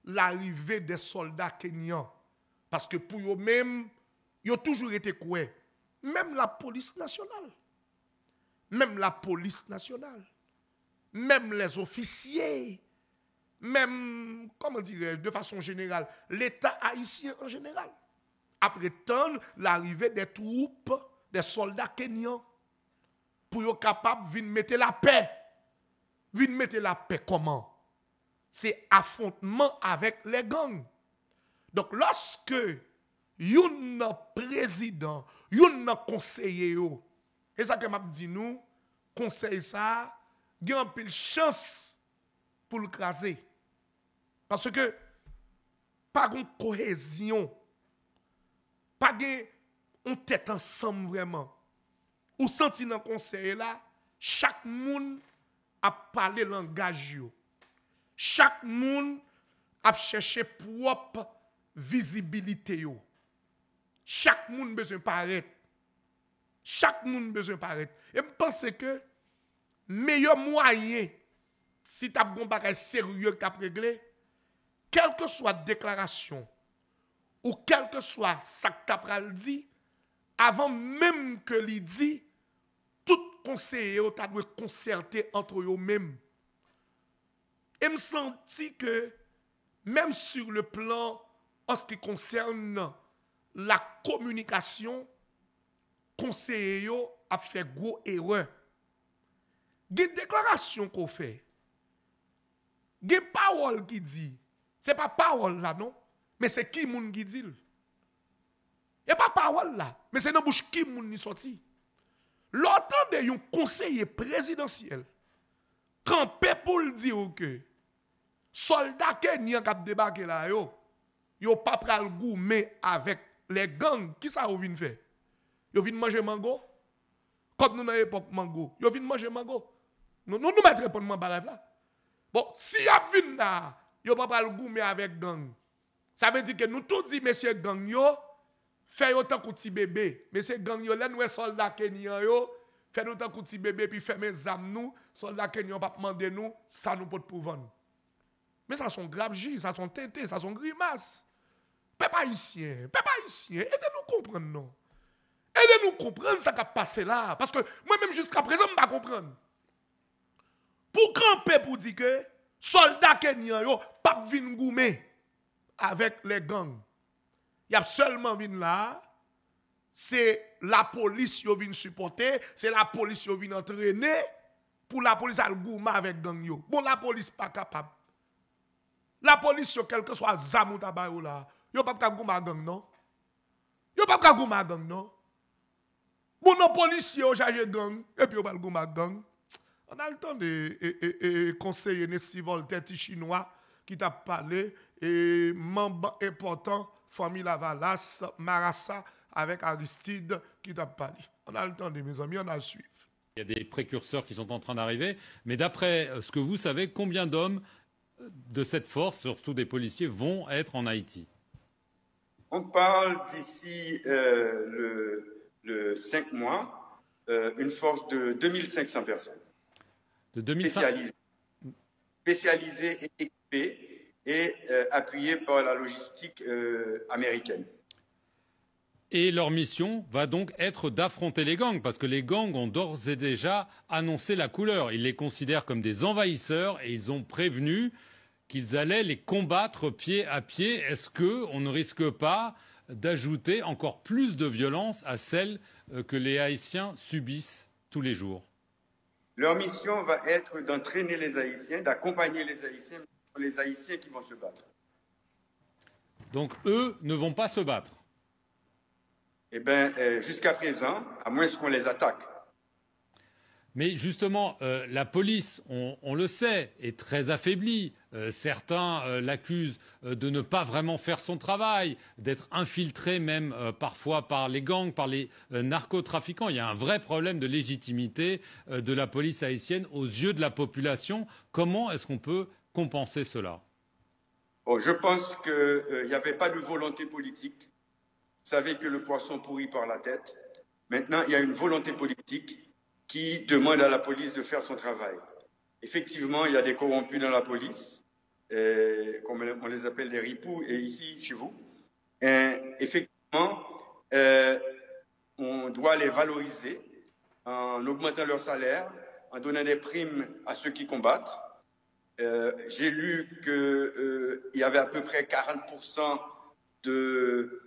l'arrivée des soldats kenyans. Parce que pour eux-mêmes, ils ont toujours été quoi Même la police nationale. Même la police nationale, même les officiers, même, comment dirais de façon générale, l'État haïtien en général, après tant l'arrivée des troupes, des soldats kenyans, pour être capable de mettre la paix. Venir mettre la paix comment? C'est affrontement avec les gangs. Donc lorsque Youn nan prezident, youn nan konseye yo. E sa ke map di nou, konsey sa, gen apil chans pou l krasi. Parce ke, pa gen kohezyon, pa gen on tèt ansam vreman. Ou senti nan konsey la, chak moun ap pale langaj yo. Chak moun ap chèche prop vizibilite yo. Chak moun bezon paret. Chak moun bezon paret. E m pense ke, meyo mwayen, si tap goun bagay serye k tap regle, kelke swa deklarasyon, ou kelke swa sak tap ral di, avan menm ke li di, tout konseye yo ta dwe konserte antre yo menm. E m senti ke, menm sur le plan, an se ki konserne nan, la communication, conseiller a fait gros erreur. Une déclaration qu'on fait. Une parole qui dit. Ce n'est pas parole là, non? Mais c'est qui moun qui dit? A pas parole là. Mais c'est dans bouche qui moun qui sorti. L'autant de un conseiller présidentiel campé pour dire que soldats kenyan qui débarqué là, yo, yo pas pral gourmet avec les gangs. Qui ça ou vin faire? Yo vin manger mango? Comme nous dans l'époque mango. Yo vin manger mango? Nous nous, nous mettre pour nous là. Bon, si a vin là, yo pas pral gourmet avec gang. Ça veut dire que nous tous dit messieurs gang yo, fait autant que petit bébé. Messieurs gang yo, là nous soldats kenyan yo, fait autant que petit bébé puis fait mes âmes nous, soldats kenyan pas demander nous, ça nous peut. Mais ça sont graves ça sont tétés, ça sont grimaces. Peuple haïtien, peuple haïtien, aidez-nous comprendre, non? Aidez-nous comprendre ce qui a passé là. Parce que moi-même, jusqu'à présent, je ne pas comprendre. Pour camper pour dire que soldats kenyans, yo, pas vin goumé avec les gangs. Y a seulement vin là. C'est la police qui vient supporter, c'est la police qui vient entraîner pour la police à gouma avec gang yo. Bon, la police pas capable. La police, quel que soit zamou tabayou là, yo pas ka gouma gang non? Yo pas ka gouma gang non? Bon, non, policiers ont chargé gang, et puis yo pas gouma gang. On a le temps de conseiller Nessie Voltaire chinois qui t'a parlé et membre important famille Lavalas Marassa avec Aristide qui t'a parlé. On a le temps de mes amis, on a le suivre. Il y a des précurseurs qui sont en train d'arriver, mais d'après ce que vous savez, combien d'hommes de cette force, surtout des policiers, vont être en Haïti? On parle d'ici euh, le, 5 mois, euh, une force de 2500 personnes. De 2500 spécialisées, et équipées et euh, appuyées par la logistique américaine. Et leur mission va donc être d'affronter les gangs, parce que les gangs ont d'ores et déjà annoncé la couleur. Ils les considèrent comme des envahisseurs et ils ont prévenu qu'ils allaient les combattre pied à pied. Est-ce qu'on ne risque pas d'ajouter encore plus de violence à celle euh, que les Haïtiens subissent tous les jours? Leur mission va être d'entraîner les Haïtiens, d'accompagner les Haïtiens, les Haïtiens qui vont se battre. Donc eux ne vont pas se battre? Eh bien, euh, jusqu'à présent, à moins qu'on les attaque. Mais justement, euh, la police, on, le sait, est très affaiblie. Euh, certains l'accusent de ne pas vraiment faire son travail, d'être infiltré même parfois par les gangs, par les narcotrafiquants. Il y a un vrai problème de légitimité de la police haïtienne aux yeux de la population. Comment est-ce qu'on peut compenser cela? Je pense qu'il n'y avait pas de volonté politique savez que le poisson pourrit par la tête. Maintenant, il y a une volonté politique qui demande à la police de faire son travail. Effectivement, il y a des corrompus dans la police, comme on les appelle des ripoux, et ici, chez vous. effectivement, euh, on doit les valoriser en augmentant leur salaire, en donnant des primes à ceux qui combattent. Euh, j'ai lu qu'il euh, y avait à peu près 40% de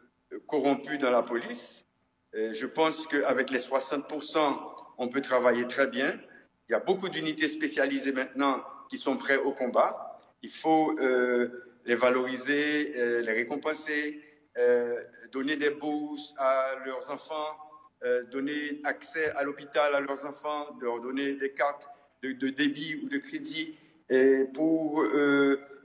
corrompus dans la police. je pense qu'avec les 60%, on peut travailler très bien. Il y a beaucoup d'unités spécialisées maintenant qui sont prêtes au combat. Il faut euh, les valoriser, euh, les récompenser, euh, donner des bourses à leurs enfants, donner accès à l'hôpital à leurs enfants, leur donner des cartes de, débit ou de crédit et pour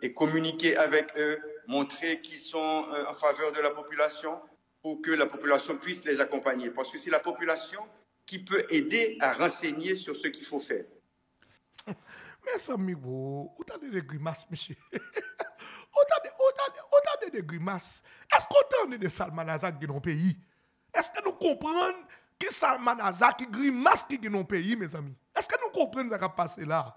et communiquer avec eux montrer qu'ils sont en faveur de la population pour que la population puisse les accompagner. Parce que c'est la population qui peut aider à renseigner sur ce qu'il faut faire. Mais ça, amigo, autant de grimaces, monsieur? autant de, autant de, de grimaces? Est-ce qu'on entend de Salman Azak dans nos pays? Est-ce que nous comprenons que Salman Azak qui grimace qui dans nos pays, mes amis? Est-ce que nous comprenons ce qui a passé là?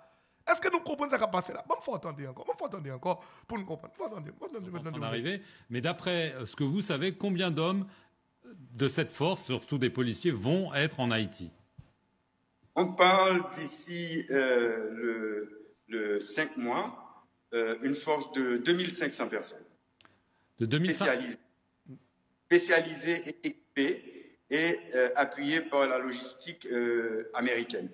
Est-ce que nous comprenons ce qui a passé là? Bon, il faut attendre encore. Il faut attendre encore pour nous comprendre. Il faut attendre. Faut attendre, Mais d'après euh, ce que vous savez, combien d'hommes de cette force, surtout des policiers, vont être en Haïti On parle d'ici euh, le, 5 mois, euh, une force de 2500 personnes. De 2500 Spécialisées, spécialisées et équipées et appuyées par la logistique américaine.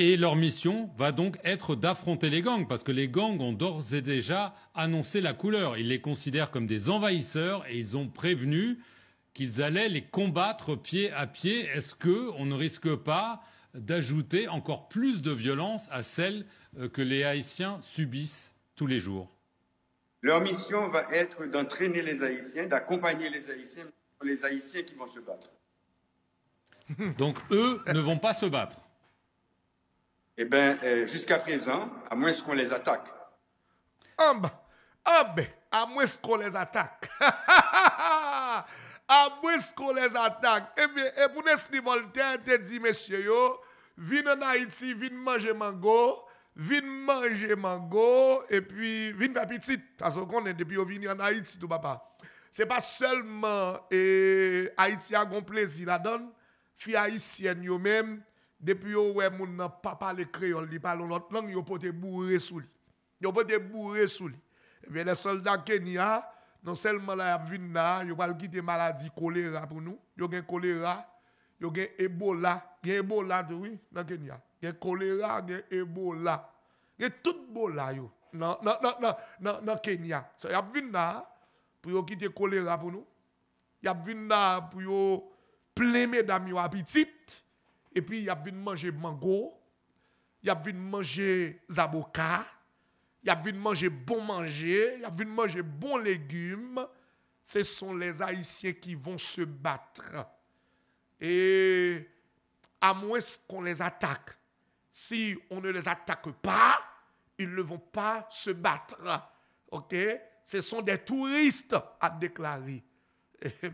Et leur mission va donc être d'affronter les gangs, parce que les gangs ont d'ores et déjà annoncé la couleur. Ils les considèrent comme des envahisseurs et ils ont prévenu qu'ils allaient les combattre pied à pied. Est-ce qu'on ne risque pas d'ajouter encore plus de violence à celle euh, que les Haïtiens subissent tous les jours? Leur mission va être d'entraîner les Haïtiens, d'accompagner les Haïtiens, les Haïtiens qui vont se battre. <laughs> Donc eux ne vont pas se battre? Eh bien, euh, jusqu'à présent, à moins qu'on les attaque. Ah ben, ah ben, à moins qu'on les attaque. <laughs> à qu'on les attaque. Eh bien, et pour Nesli Voltaire, te dit, monsieur, yo, vin en Haïti, vin manger mango, vin manger mango, et puis vin faire petit. Parce qu'on est depuis vin en Haïti, tout papa. C'est pas seulement et Haïti a un plaisir la donne, fi haïtienne yo même, depuis yo ouais moun nan pas parler créole, li parle l'autre langue, yo pote bourré sous li. Yo pote bourré sous li. Eh bien les soldats Kenya, non seulement là y vinn là, yo pas quitter maladie choléra pour nous. Yo gen choléra, yo gen Ebola, gen Ebola tout oui dans Kenya. Gen choléra, gen Ebola. Gen tout Ebola yo. Non non non non non Kenya. So y a vinn là pour yo quitter choléra pour nous. Y a vinn là pour yo plein mesdames yo appétit et puis y a vinn manger mango, y a vinn manger zaboka, y a vinn manger bon manger, y a vinn manger bon légumes. Ce sont les Haïtiens qui vont se battre. Et à moins qu'on les attaque. Si on ne les attaque pas, ils ne vont pas se battre. OK? Ce sont des touristes, a déclaré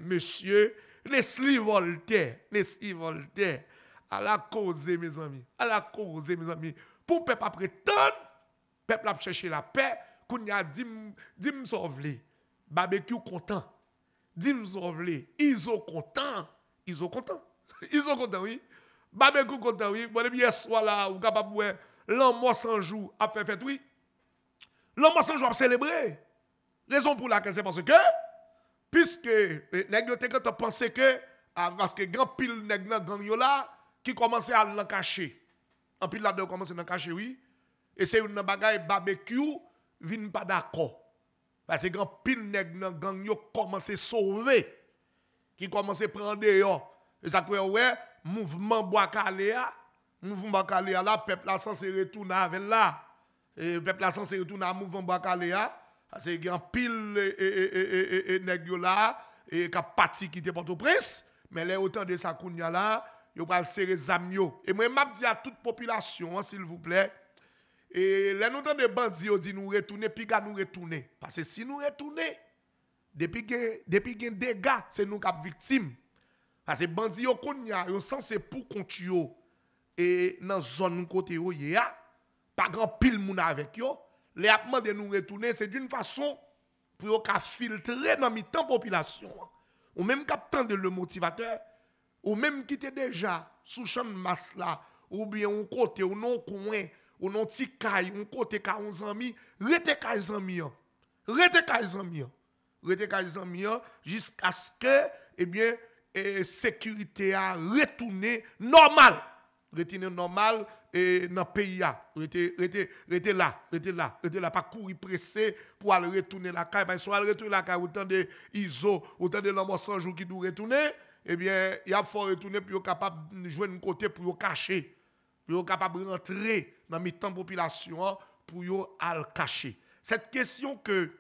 monsieur Leslie Voltaire. Leslie Voltaire. À la cause, mes amis. À la cause, mes amis. Pour peuple prétendre, peuple a cherché la paix, qu'on y a dit, dit. Barbecue content. Dit contents. Ils sont contents. <laughs> Ils sont contents, oui. Barbecue content, oui. Bon, hier soir là, ou capable l'an mois sans jour à faire fête, oui. L'an mois sans jour à célébrer. Raison pour laquelle c'est parce que, puisque, yo te quand pensé que, ah, parce que grand pile nèg nan gang yo qui commençait à l'en cacher. En pile là-dedans, commençait à l'en cacher, oui. Et c'est une bagaille barbecue, vin pas d'accord. Parce que grand pile nèg nan gang yo commencé sauver. Qui commençait à prendre dehors. Et ça fait, ouais, mouvement bois caléa, mouvement caléa là, peuple là censé retourner avec là. Et peuple là censé retourner à mouvement bois caléa. C'est grand pile et, nèg yo là, et qui parti qui Port-au-Prince. Mais les autant de ça kounya là, yo va serrer zam yo. Et moi m'a dit à toute population, hein, s'il vous plaît, et les nous de bandits yo dit nous retourner puis gars nous retourner parce que si nous retourner depuis que que dégâts, c'est nous qui victimes. Parce que bandits yo konya, yo censé pour yo. Et dans zone côté yo ya, pas grand pile moun avec yo, les a demandé nous retourner, c'est d'une façon pour filtrer dans temps population. Ou même captant de le motivateur. Ou même qui était déjà sous champ de masse là, ou bien un côté, ou non coin, ou non petit caille, un côté ka 11 amis, rete ka amis. Rete ka. Rete ka amis jusqu'à ce que eh sécurité a retourné normal. Retourné normal et dans le pays a rete là, rete là, rete là pas courir pressé pour aller retourner la caille, parce soit retourner la caille autant de ISO, autant de l'homme sans jour qui doit retourner eh bien, il a faut retourner pour être capable de jouer un côté pour cacher. Pour être capable de rentrer dans le temps population pour le cacher. Cette question que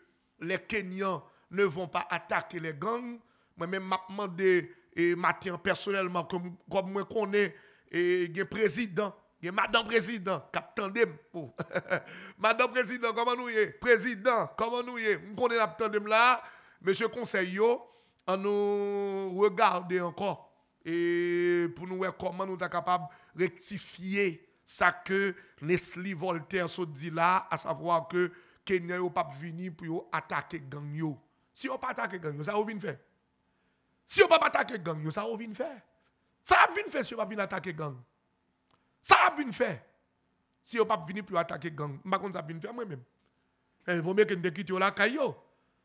les Kenyans ne vont pas attaquer les gangs, moi-même, m'a demandé, et matin personnellement, comme, comme moi connais, et président, et madame président, capitaine <laughs> Madame président, comment nous y est? Président, comment nous y est? Je connais la là, monsieur conseil, à nous regarder encore et pour nous voir comment nous sommes capables de rectifier ça que Nestlé Voltaire se dit là, à savoir que Kenya n'a pas venu pour attaquer gang. Si on pas attaquer gang ça va faire. Si on pas attaquer gang ça va faire. Ça va faire si on pas venir attaquer gang. Ça va faire. Si on pas venir pour attaquer gang, je ne sais pas faire moi-même. Il vaut mieux que nous quittions la caillou.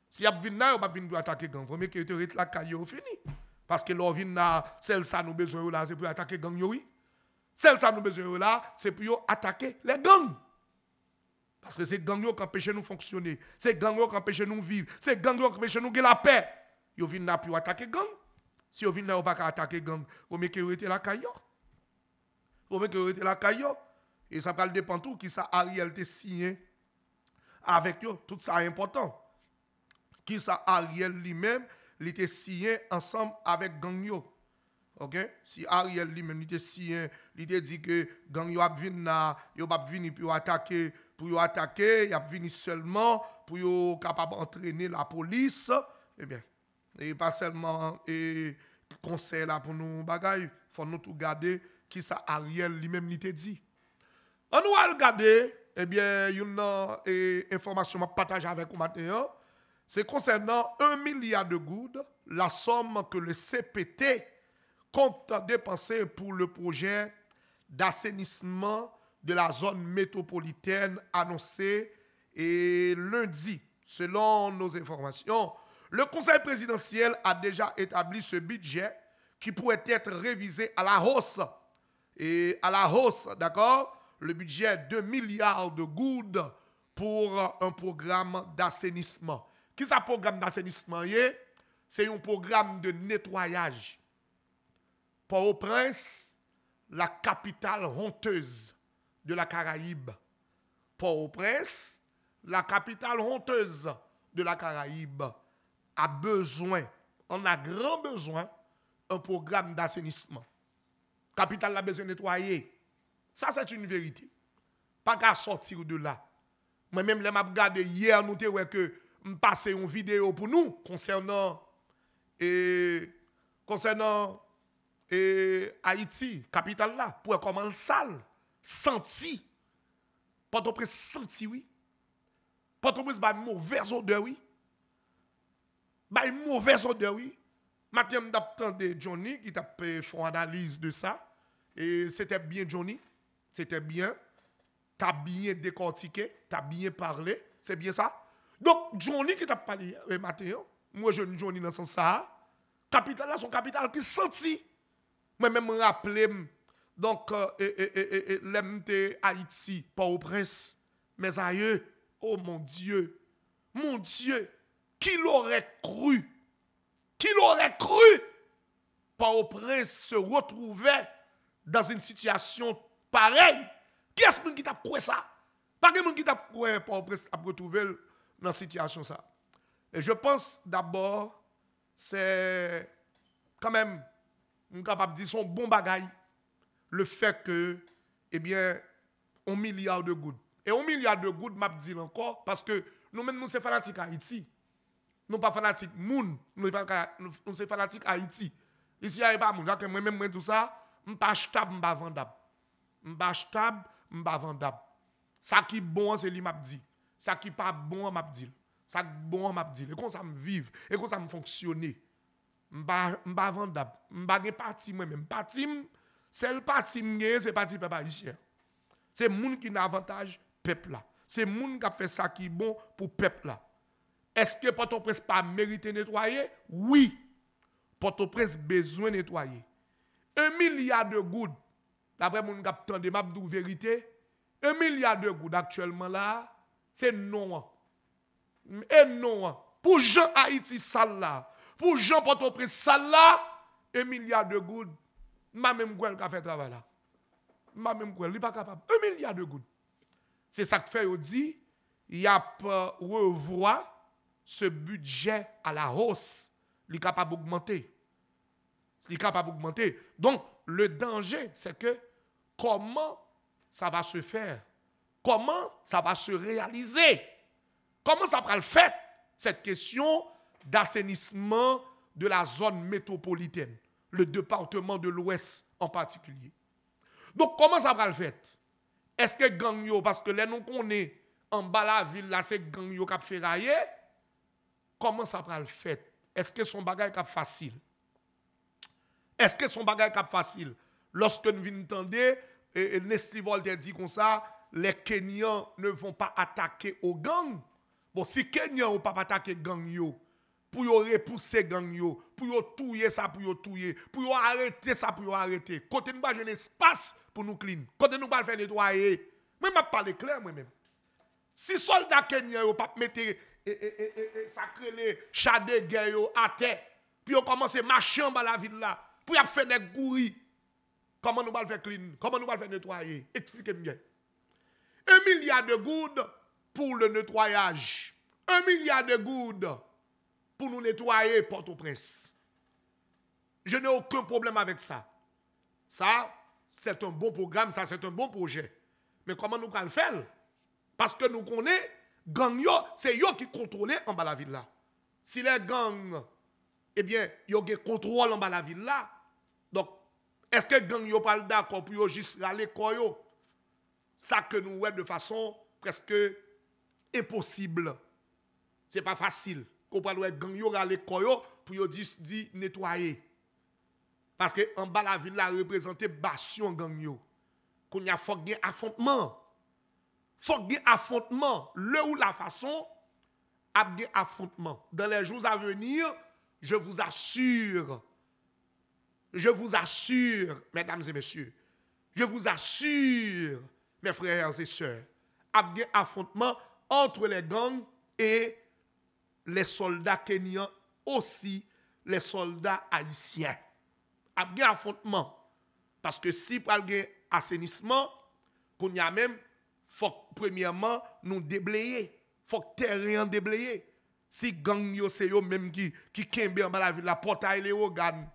Si vous venez là, vous pas venir attaquer gang. Faut que vous la caillou fini. Parce que l'on vient là, celle ça nous besoin là, c'est pour attaquer gang oui. Celle ça nous besoin là, c'est pour attaquer les gangs. Parce que c'est gang qui empêche nous fonctionner. C'est gang qui empêche nous vivre. C'est gang qui empêche nous gagner la paix. Vous venez là pour attaquer gang. Si vous venez là, pas attaquer gang, vous mettez que la caillou. Vous mettez que la caillou. Et ça va dépendre tout qui ça Ariel te signé avec eux. Tout ça est important. Qui ça Ariel lui-même, il était signé ensemble avec gang yo. OK? Si Ariel lui-même il était signé, il dit que gang yo a là, yo pas venir pour attaquer, pour attaquer, il a venir seulement pour yo capable entraîner la police. Eh bien, et pas seulement et conseil là pour nous bagaille, faut nous tout garder qui ça Ariel lui-même il dit. On nous regarder, eh bien, une eh, information que je partage avec vous maintenant. C'est concernant 1 milliard de gouttes, la somme que le CPT compte dépenser pour le projet d'assainissement de la zone métropolitaine annoncé et lundi. Selon nos informations, le Conseil présidentiel a déjà établi ce budget qui pourrait être révisé à la hausse. Et à la hausse, d'accord? Le budget de milliards de gouttes pour un programme d'assainissement. Qui ce programme d'assainissement C'est un programme de nettoyage. Port-au-Prince, la capitale honteuse de la Caraïbe. Port-au-Prince, la capitale honteuse de la Caraïbe, a besoin, on a grand besoin, un programme d'assainissement. Capitale a besoin de nettoyer. Ça, c'est une vérité. Pas qu'à sortir de là. Moi-même, je m'ai regardé hier, nous avons que passé une vidéo pour nous concernant, et, concernant et Haïti, capitale là, pour comment le sale, senti. Port-au-Prince senti, oui. Port-au-Prince, bah, mauvaise odeur, oui. Bah, mauvaise odeur, oui. Johnny qui t'a fait une analyse de ça. Et c'était bien Johnny. C'était bien. T'as bien décortiqué. T'as bien parlé. C'est bien ça. Donc, Johnny qui t'a parlé euh, matin, moi, je Johnny dans ce sens ça. Capital là, son capital qui senti. Moi-même, me rappelé, donc, euh, l'MT Haïti, Port-au-Prince, mes aïeux, oh mon Dieu, mon Dieu, qui l'aurait cru, qui l'aurait cru, Port-au-Prince se retrouvait dans une situation pareille. Qui est-ce qui t'a cru ça? Pas quelqu'un qui t'a cru Port-au-Prince a retrouvé dans cette situation ça. Et je pense d'abord, c'est quand même on capable de dire son bon bagaille. Le fait que eh bien un milliard de gouttes. Et un milliard de gouttes m'a dit encore parce que nous même nous c'est fanatique Haïti. Nous pas fanatique moun nous nous c'est fanatique Haïti. Ici il n'y a pas moun moi même moi tout ça. On pas achetable on pas vendable. On pas achetable on pas vendable. Ça qui bon c'est lui m'a dit. Ça qui pas bon m'a dit. Ça qui bon m'a dit. Et comment ça me vive et ça me fonctionner Mba, mba vendab, mba gen pati mwen men. Pati m, sel pati m gen, se pati pepa isyen. Se moun ki nan avantaj, pepla. Se moun kap fe sa ki bon pou pepla. Eske Port-au-Prince pa merite netwaye? Oui. Port-au-Prince bezwen netwaye. Un milyard de goud, dapre moun kap tende map dou verite, un milyard de goud aktuelman la, se non an. E non an. Pou jen Haiti sal la, pour Jean Port-au-Prince, ça là, un milliard de gouttes, ma même quoi qui a fait travail là. Ma même quoi, il n'est pas capable. Un milliard de gouttes. C'est ça que fait, il dit, il y a revoir ce budget à la hausse. Il est capable d'augmenter. Il est capable d'augmenter. Donc, le danger, c'est que comment ça va se faire? Comment ça va se réaliser? Comment ça va le faire? Cette question d'assainissement de la zone métropolitaine, le département de l'Ouest en particulier. Donc, comment ça va le faire? Est-ce que gang parce que les noms qu'on est en bas la ville, là, c'est gang yo qui ferraillé, comment ça va le faire? Est-ce que son bagage est facile? Est-ce que son bagage est facile? Lorsque nous venons entendre, et Nestlé Voltaire dit comme ça, les Kenyans ne vont pas attaquer aux gangs. Bon, si Kenyans ne vont pas attaquer gang yo, pour repousser gang yo, pour touyer ça pour touyer, pour arrêter ça pour arrêter. Côté nous pas un espace pour nous clean. Côté nous pas faire nettoyer. Moi m'a parler clair moi même. Si soldats kenyans yo pas mettre sacré les chats à puis yo commence à marcher bas la ville là, pour y faire des gouris. Comment nous pas faire clean? Comment nous pas faire nettoyer? Expliquez-moi bien. Un milliard de gouttes pour le nettoyage. Un milliard de gouttes pour nous nettoyer Port-au-Prince. Je n'ai aucun problème avec ça. Ça, c'est un bon programme, ça, c'est un bon projet. Mais comment nous allons le faire? Parce que nous connaissons, gang c'est eux qui contrôlent en bas la ville. Si les gangs, eh bien, ils ont contrôle en bas la ville donc, est-ce que gang yo pas d'accord pour juste aller quoi Ça que nous voyons de façon presque impossible. C'est pas facile. Qu'on parle gang yo aller quoi pour yo dit nettoyer. Parce que en bas la ville là représenté bastion gang yo. Qu'on y a faut un affrontement. Faut un affrontement. Le ou la façon a un affrontement. Dans les jours à venir, je vous assure je vous assure, mesdames et messieurs, je vous assure, mes frères et sœurs, a un affrontement entre les gangs et les soldats kenyans, aussi les soldats haïtiens. A un affrontement. Parce que si a un assainissement, qu'on y a même, faut premièrement nous déblayer. faut que terrain déblayer. Si gang yo yo même qui qui kembe en la ville la portail les organes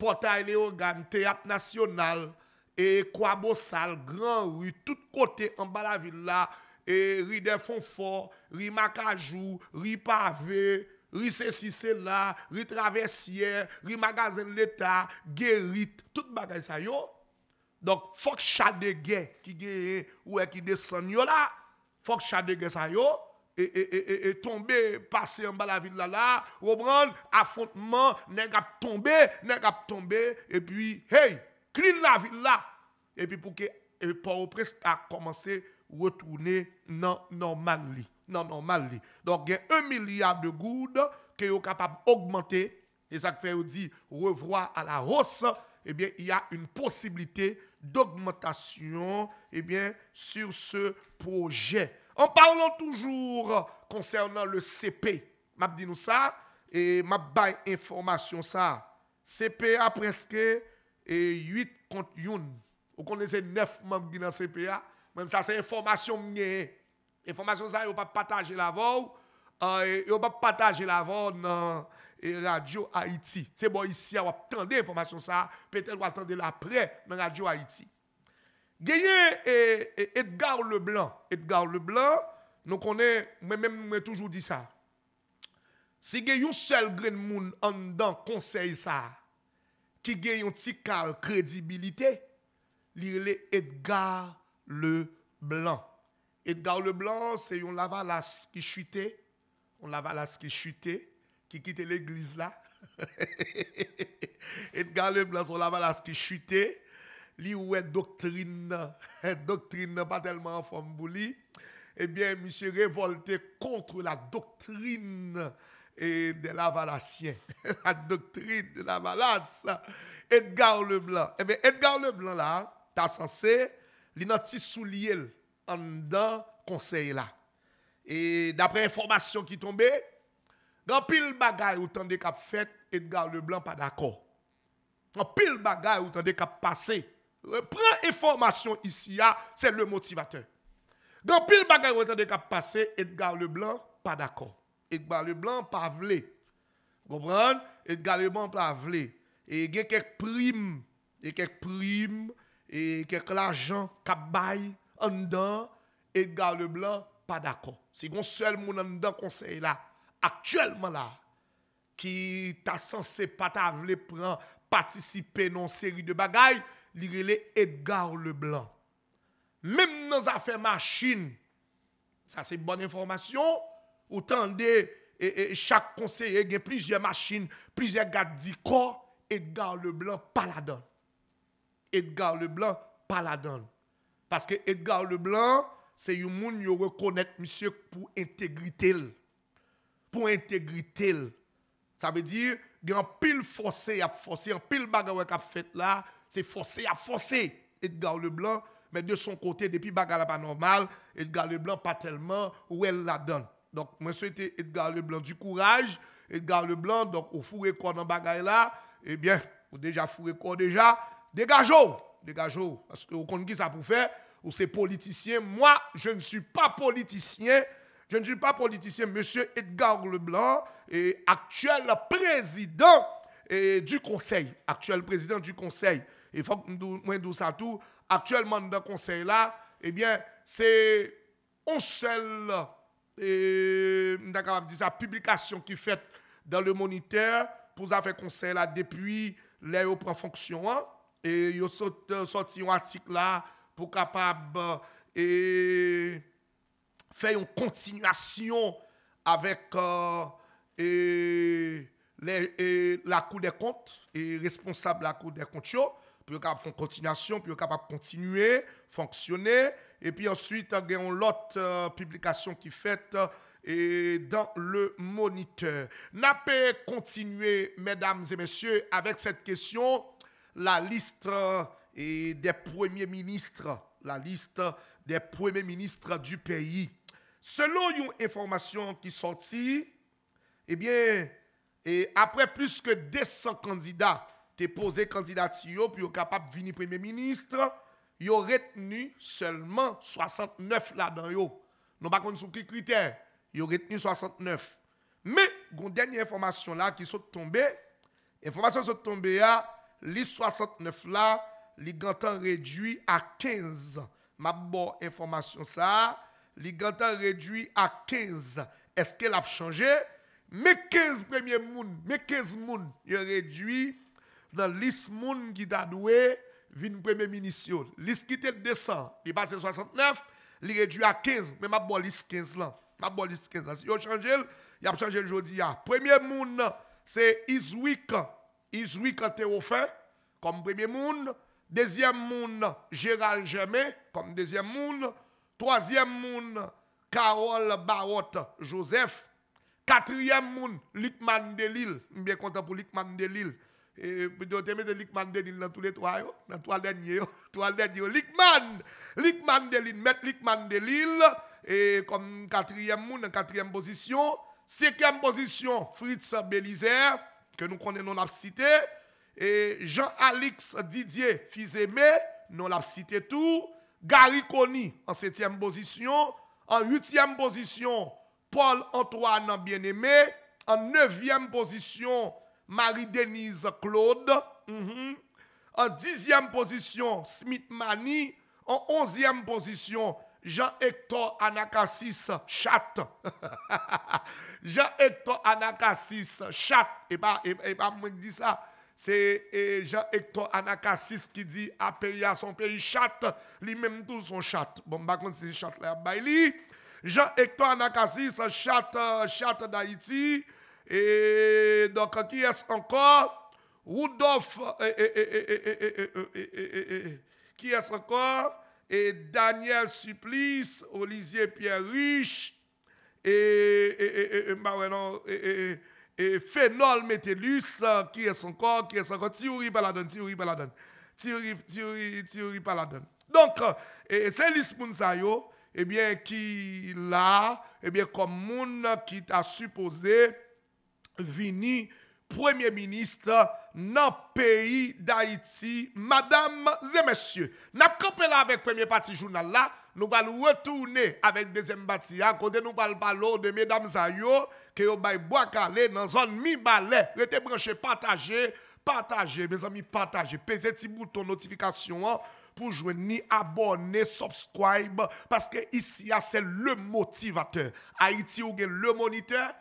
portail Léogane, théâtre national, et Kwabosal, Grand Rue, tout côté en bas la ville là, et Rue des Fonfort, Rue Macajou, Rue Pavé, Rue ceci, là, Rue Traversière, Rue Magasin de l'État, Guérit, tout bagay ça yo. Donc, faut que chaque de qui gagne ou qui descend yo là, faut que chaque de ça yo, et, et, et, et, tomber, passer en bas la ville là, là, reprendre, affrontement, nèg a tombé, nèg a tombé, et puis, hey, clean la ville là. Et puis pour que Port-au-Prince a commencé retourner dans normal Non normal Donc, il y a un milliard de gouttes qui est capable d'augmenter, et ça fait dit revoir à la hausse, eh bien, il y a une possibilité d'augmentation, eh bien, sur ce projet. En parlant toujours concernant le CP, m'a dit nous ça et m'a bail information ça. CP a presque 8 contre 1. Vous connaissez 9 membres dans CPA. Mwen sa se informasyon mwenye. Informasyon sa yo pa pataje la vò. Ah, euh, yo pa pataje la vò nan e, Radio Haiti. Se bo isi a wap tende informasyon sa. Petel wap tende la pre nan Radio Haiti. Genye eh, eh, Edgar Leblanc. Edgar Leblanc. Nou konen, mwen mwen mwen toujou di sa. Se gen yon sel gren moun an dan konsey sa. Ki gen yon ti kal kredibilite. Li le Edgar Leblanc. Edgar Leblanc, c'est un lavalas qui chutait, un lavalas qui chutait, qui quittait l'église là. <laughs> Edgar Leblanc, c'est un lavalas qui chutait, li ouais doctrine, <laughs> doctrine pas tellement en forme lui, eh bien, monsieur révolté contre la doctrine et de la Valassien, <laughs> la doctrine de la Valasse, Edgar Leblanc. Eh bien, Edgar Leblanc, là, t'as censé, li nan ti soulier en dans conseil là. Et d'après information qui tombait, dans pile bagay ou de cap fait, Edgar Leblanc pas d'accord. Dans pile bagay ou de cap passé, Prends information ici, c'est le motivateur. Dans pile bagay vous de cap passé, Edgar Leblanc pas d'accord. Edgar Leblanc pas vle. Comprenez Edgar Leblanc pas vle. Y a quelques primes, et quelques primes et quelque l'argent cap bail en dedans Edgar Leblanc pas d'accord. C'est gon seul moun en dedans conseil là actuellement là qui t'a censé pas t'a prendre participer non série de bagailles, li relé Edgar Leblanc. Même dans affaires machine. Ça c'est bonne information ou tendez et, et, chaque conseiller a plusieurs machines, plusieurs gardes corps Edgar Leblanc pas là-dedans. Edgar Leblanc pas la donne. Parce que Edgar Leblanc, c'est un monde qui reconnaît monsieur pour intégrité. Pour intégrité. Ça veut dire, il y a un pile forcé, a forcé, un pile bagarre qui a fait là, c'est forcé à forcer Edgar Leblanc, mais de son côté, depuis bagarre pas normal, Edgar Leblanc pas tellement où elle la donne. Donc, moi, souhaite Edgar Leblanc du courage, Edgar Leblanc, donc, au fourré quoi dans bagarre là, eh bien, ou déjà fourré quoi déjà, dégageons, dégageons, parce que vous qui ça pour faire, ou c'est politicien. Moi, je ne suis pas politicien. Je ne suis pas politicien. Monsieur Edgar Leblanc est actuel président du conseil. Actuel président du conseil. Il faut que nous ça tout. Actuellement, dans le conseil là, eh bien, c'est un seul, et, publication qui est faite dans le moniteur pour faire conseil là depuis les prend fonction. Hein. Et il a sorti un article là pour capable et faire une continuation avec euh, et, la Cour des comptes et responsable de la Cour des comptes pour capable faire continuation, pour capable continuer, fonctionner. Et puis ensuite, il y a une autre euh, publication qui faite et dans le moniteur. N'a pas continuer, mesdames et messieurs, avec cette question, la liste euh, des premiers ministres, la liste des premiers ministres du pays. Selon une information qui sortie, eh bien, et après plus que 200 candidats qui posé candidature pour être capable de venir premier ministre, ils ont retenu seulement 69 là-dedans. Nous ne pas sous quels critères il aurait retenu 69. Mais, une dernière information là qui sont tombée, information sont tombée à les 69 là, les gantans réduit à 15. Ma bonne information ça, les gantans réduit à 15. Est-ce qu'elle a changé? Mais 15 premiers moun, mais 15 moun, il réduit dans liste moun qui a doué vin premier ministre. Liste qui était 200, il passe 69, il réduit à 15, mais ma bonne liste 15 là. Ma bonne liste 15 Si vous changé, il a changé aujourd'hui. Premier monde, c'est Iswick. Iswick fait comme premier monde. Deuxième monde, Gérald Germain comme deuxième monde. Troisième monde, Carole Barot Joseph. Quatrième monde, Lickman Delille. Je suis bien content pour Lickman Delille. Et vous te mettre Lickman Delille dans tous les trois, dans trois derniers. <laughs> Trois derniers. Lickman, Lickman Delille, mettre Lickman Delille et comme quatrième monde, quatrième position. Cinquième position, Fritz Belizer, que nous connaissons, la cité. Et Jean-Alix Didier Fizemé, nous l'avons cité tout. Gary Conny en septième position. En huitième position, Paul-Antoine Bien-Aimé. En neuvième position, Marie-Denise Claude. Mhm. En dixième position, Smith Mani. En onzième position, Jean-Hector Anakassis Chat. Jean-Hector Anakassis Chat. Et pas, et, moi qui ça. C'est Jean-Hector Anakassis qui dit à à son pays chat, lui-même tout son chat. Bon, par contre, c'est chat là, Jean-Hector Anakassis, chat, chat d'Haïti. Et donc, qui est-ce encore? Rudolph, qui est-ce encore? Et Daniel Supplice, Olivier Pierre Riche, et, et, et, et, et Phénol Métellus, qui est son corps, qui est son corps, Thierry Paladon, Thierry Paladon, Thierry, Thierry, Thierry Paladon. Donc, c'est l'Ispounsayo, eh bien, qui là, eh bien, comme monde qui t'a supposé venir Premier ministre dans le pays d'Haïti, mesdames et messieurs. Nous avons là avec premier parti journal. Nous allons retourner avec deuxième parti. À côté, nous allons parler de mesdames Zayo, qui ont bois calé dans zone mi-balai. Restez branché, partagez, partagez, mes amis, partagez. Pesez petit bouton notification hein, pour ni abonner, subscribe. Parce que ici, c'est le motivateur. Haïti, ou le moniteur?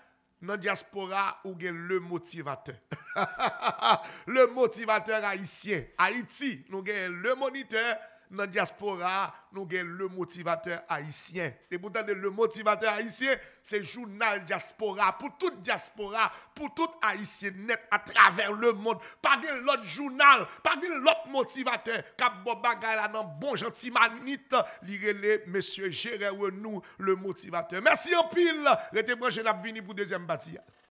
nan diaspora ou gen le motivateur. <laughs> le motivateur haïtien. Haïti, nou gen le moniteur Dans la diaspora, nous avons le motivateur haïtien. Et pourtant, le motivateur haïtien, c'est journal diaspora. Pour toute diaspora, pour tout haïtien net à travers le monde. Pas de l'autre journal, pas de l'autre motivateur. Cap Bobaga là dans bon gentil manite. Lirez-les, monsieur Gérard nous, le motivateur. Merci en pile. Restez branchés, n'a pour deuxième bâtiment.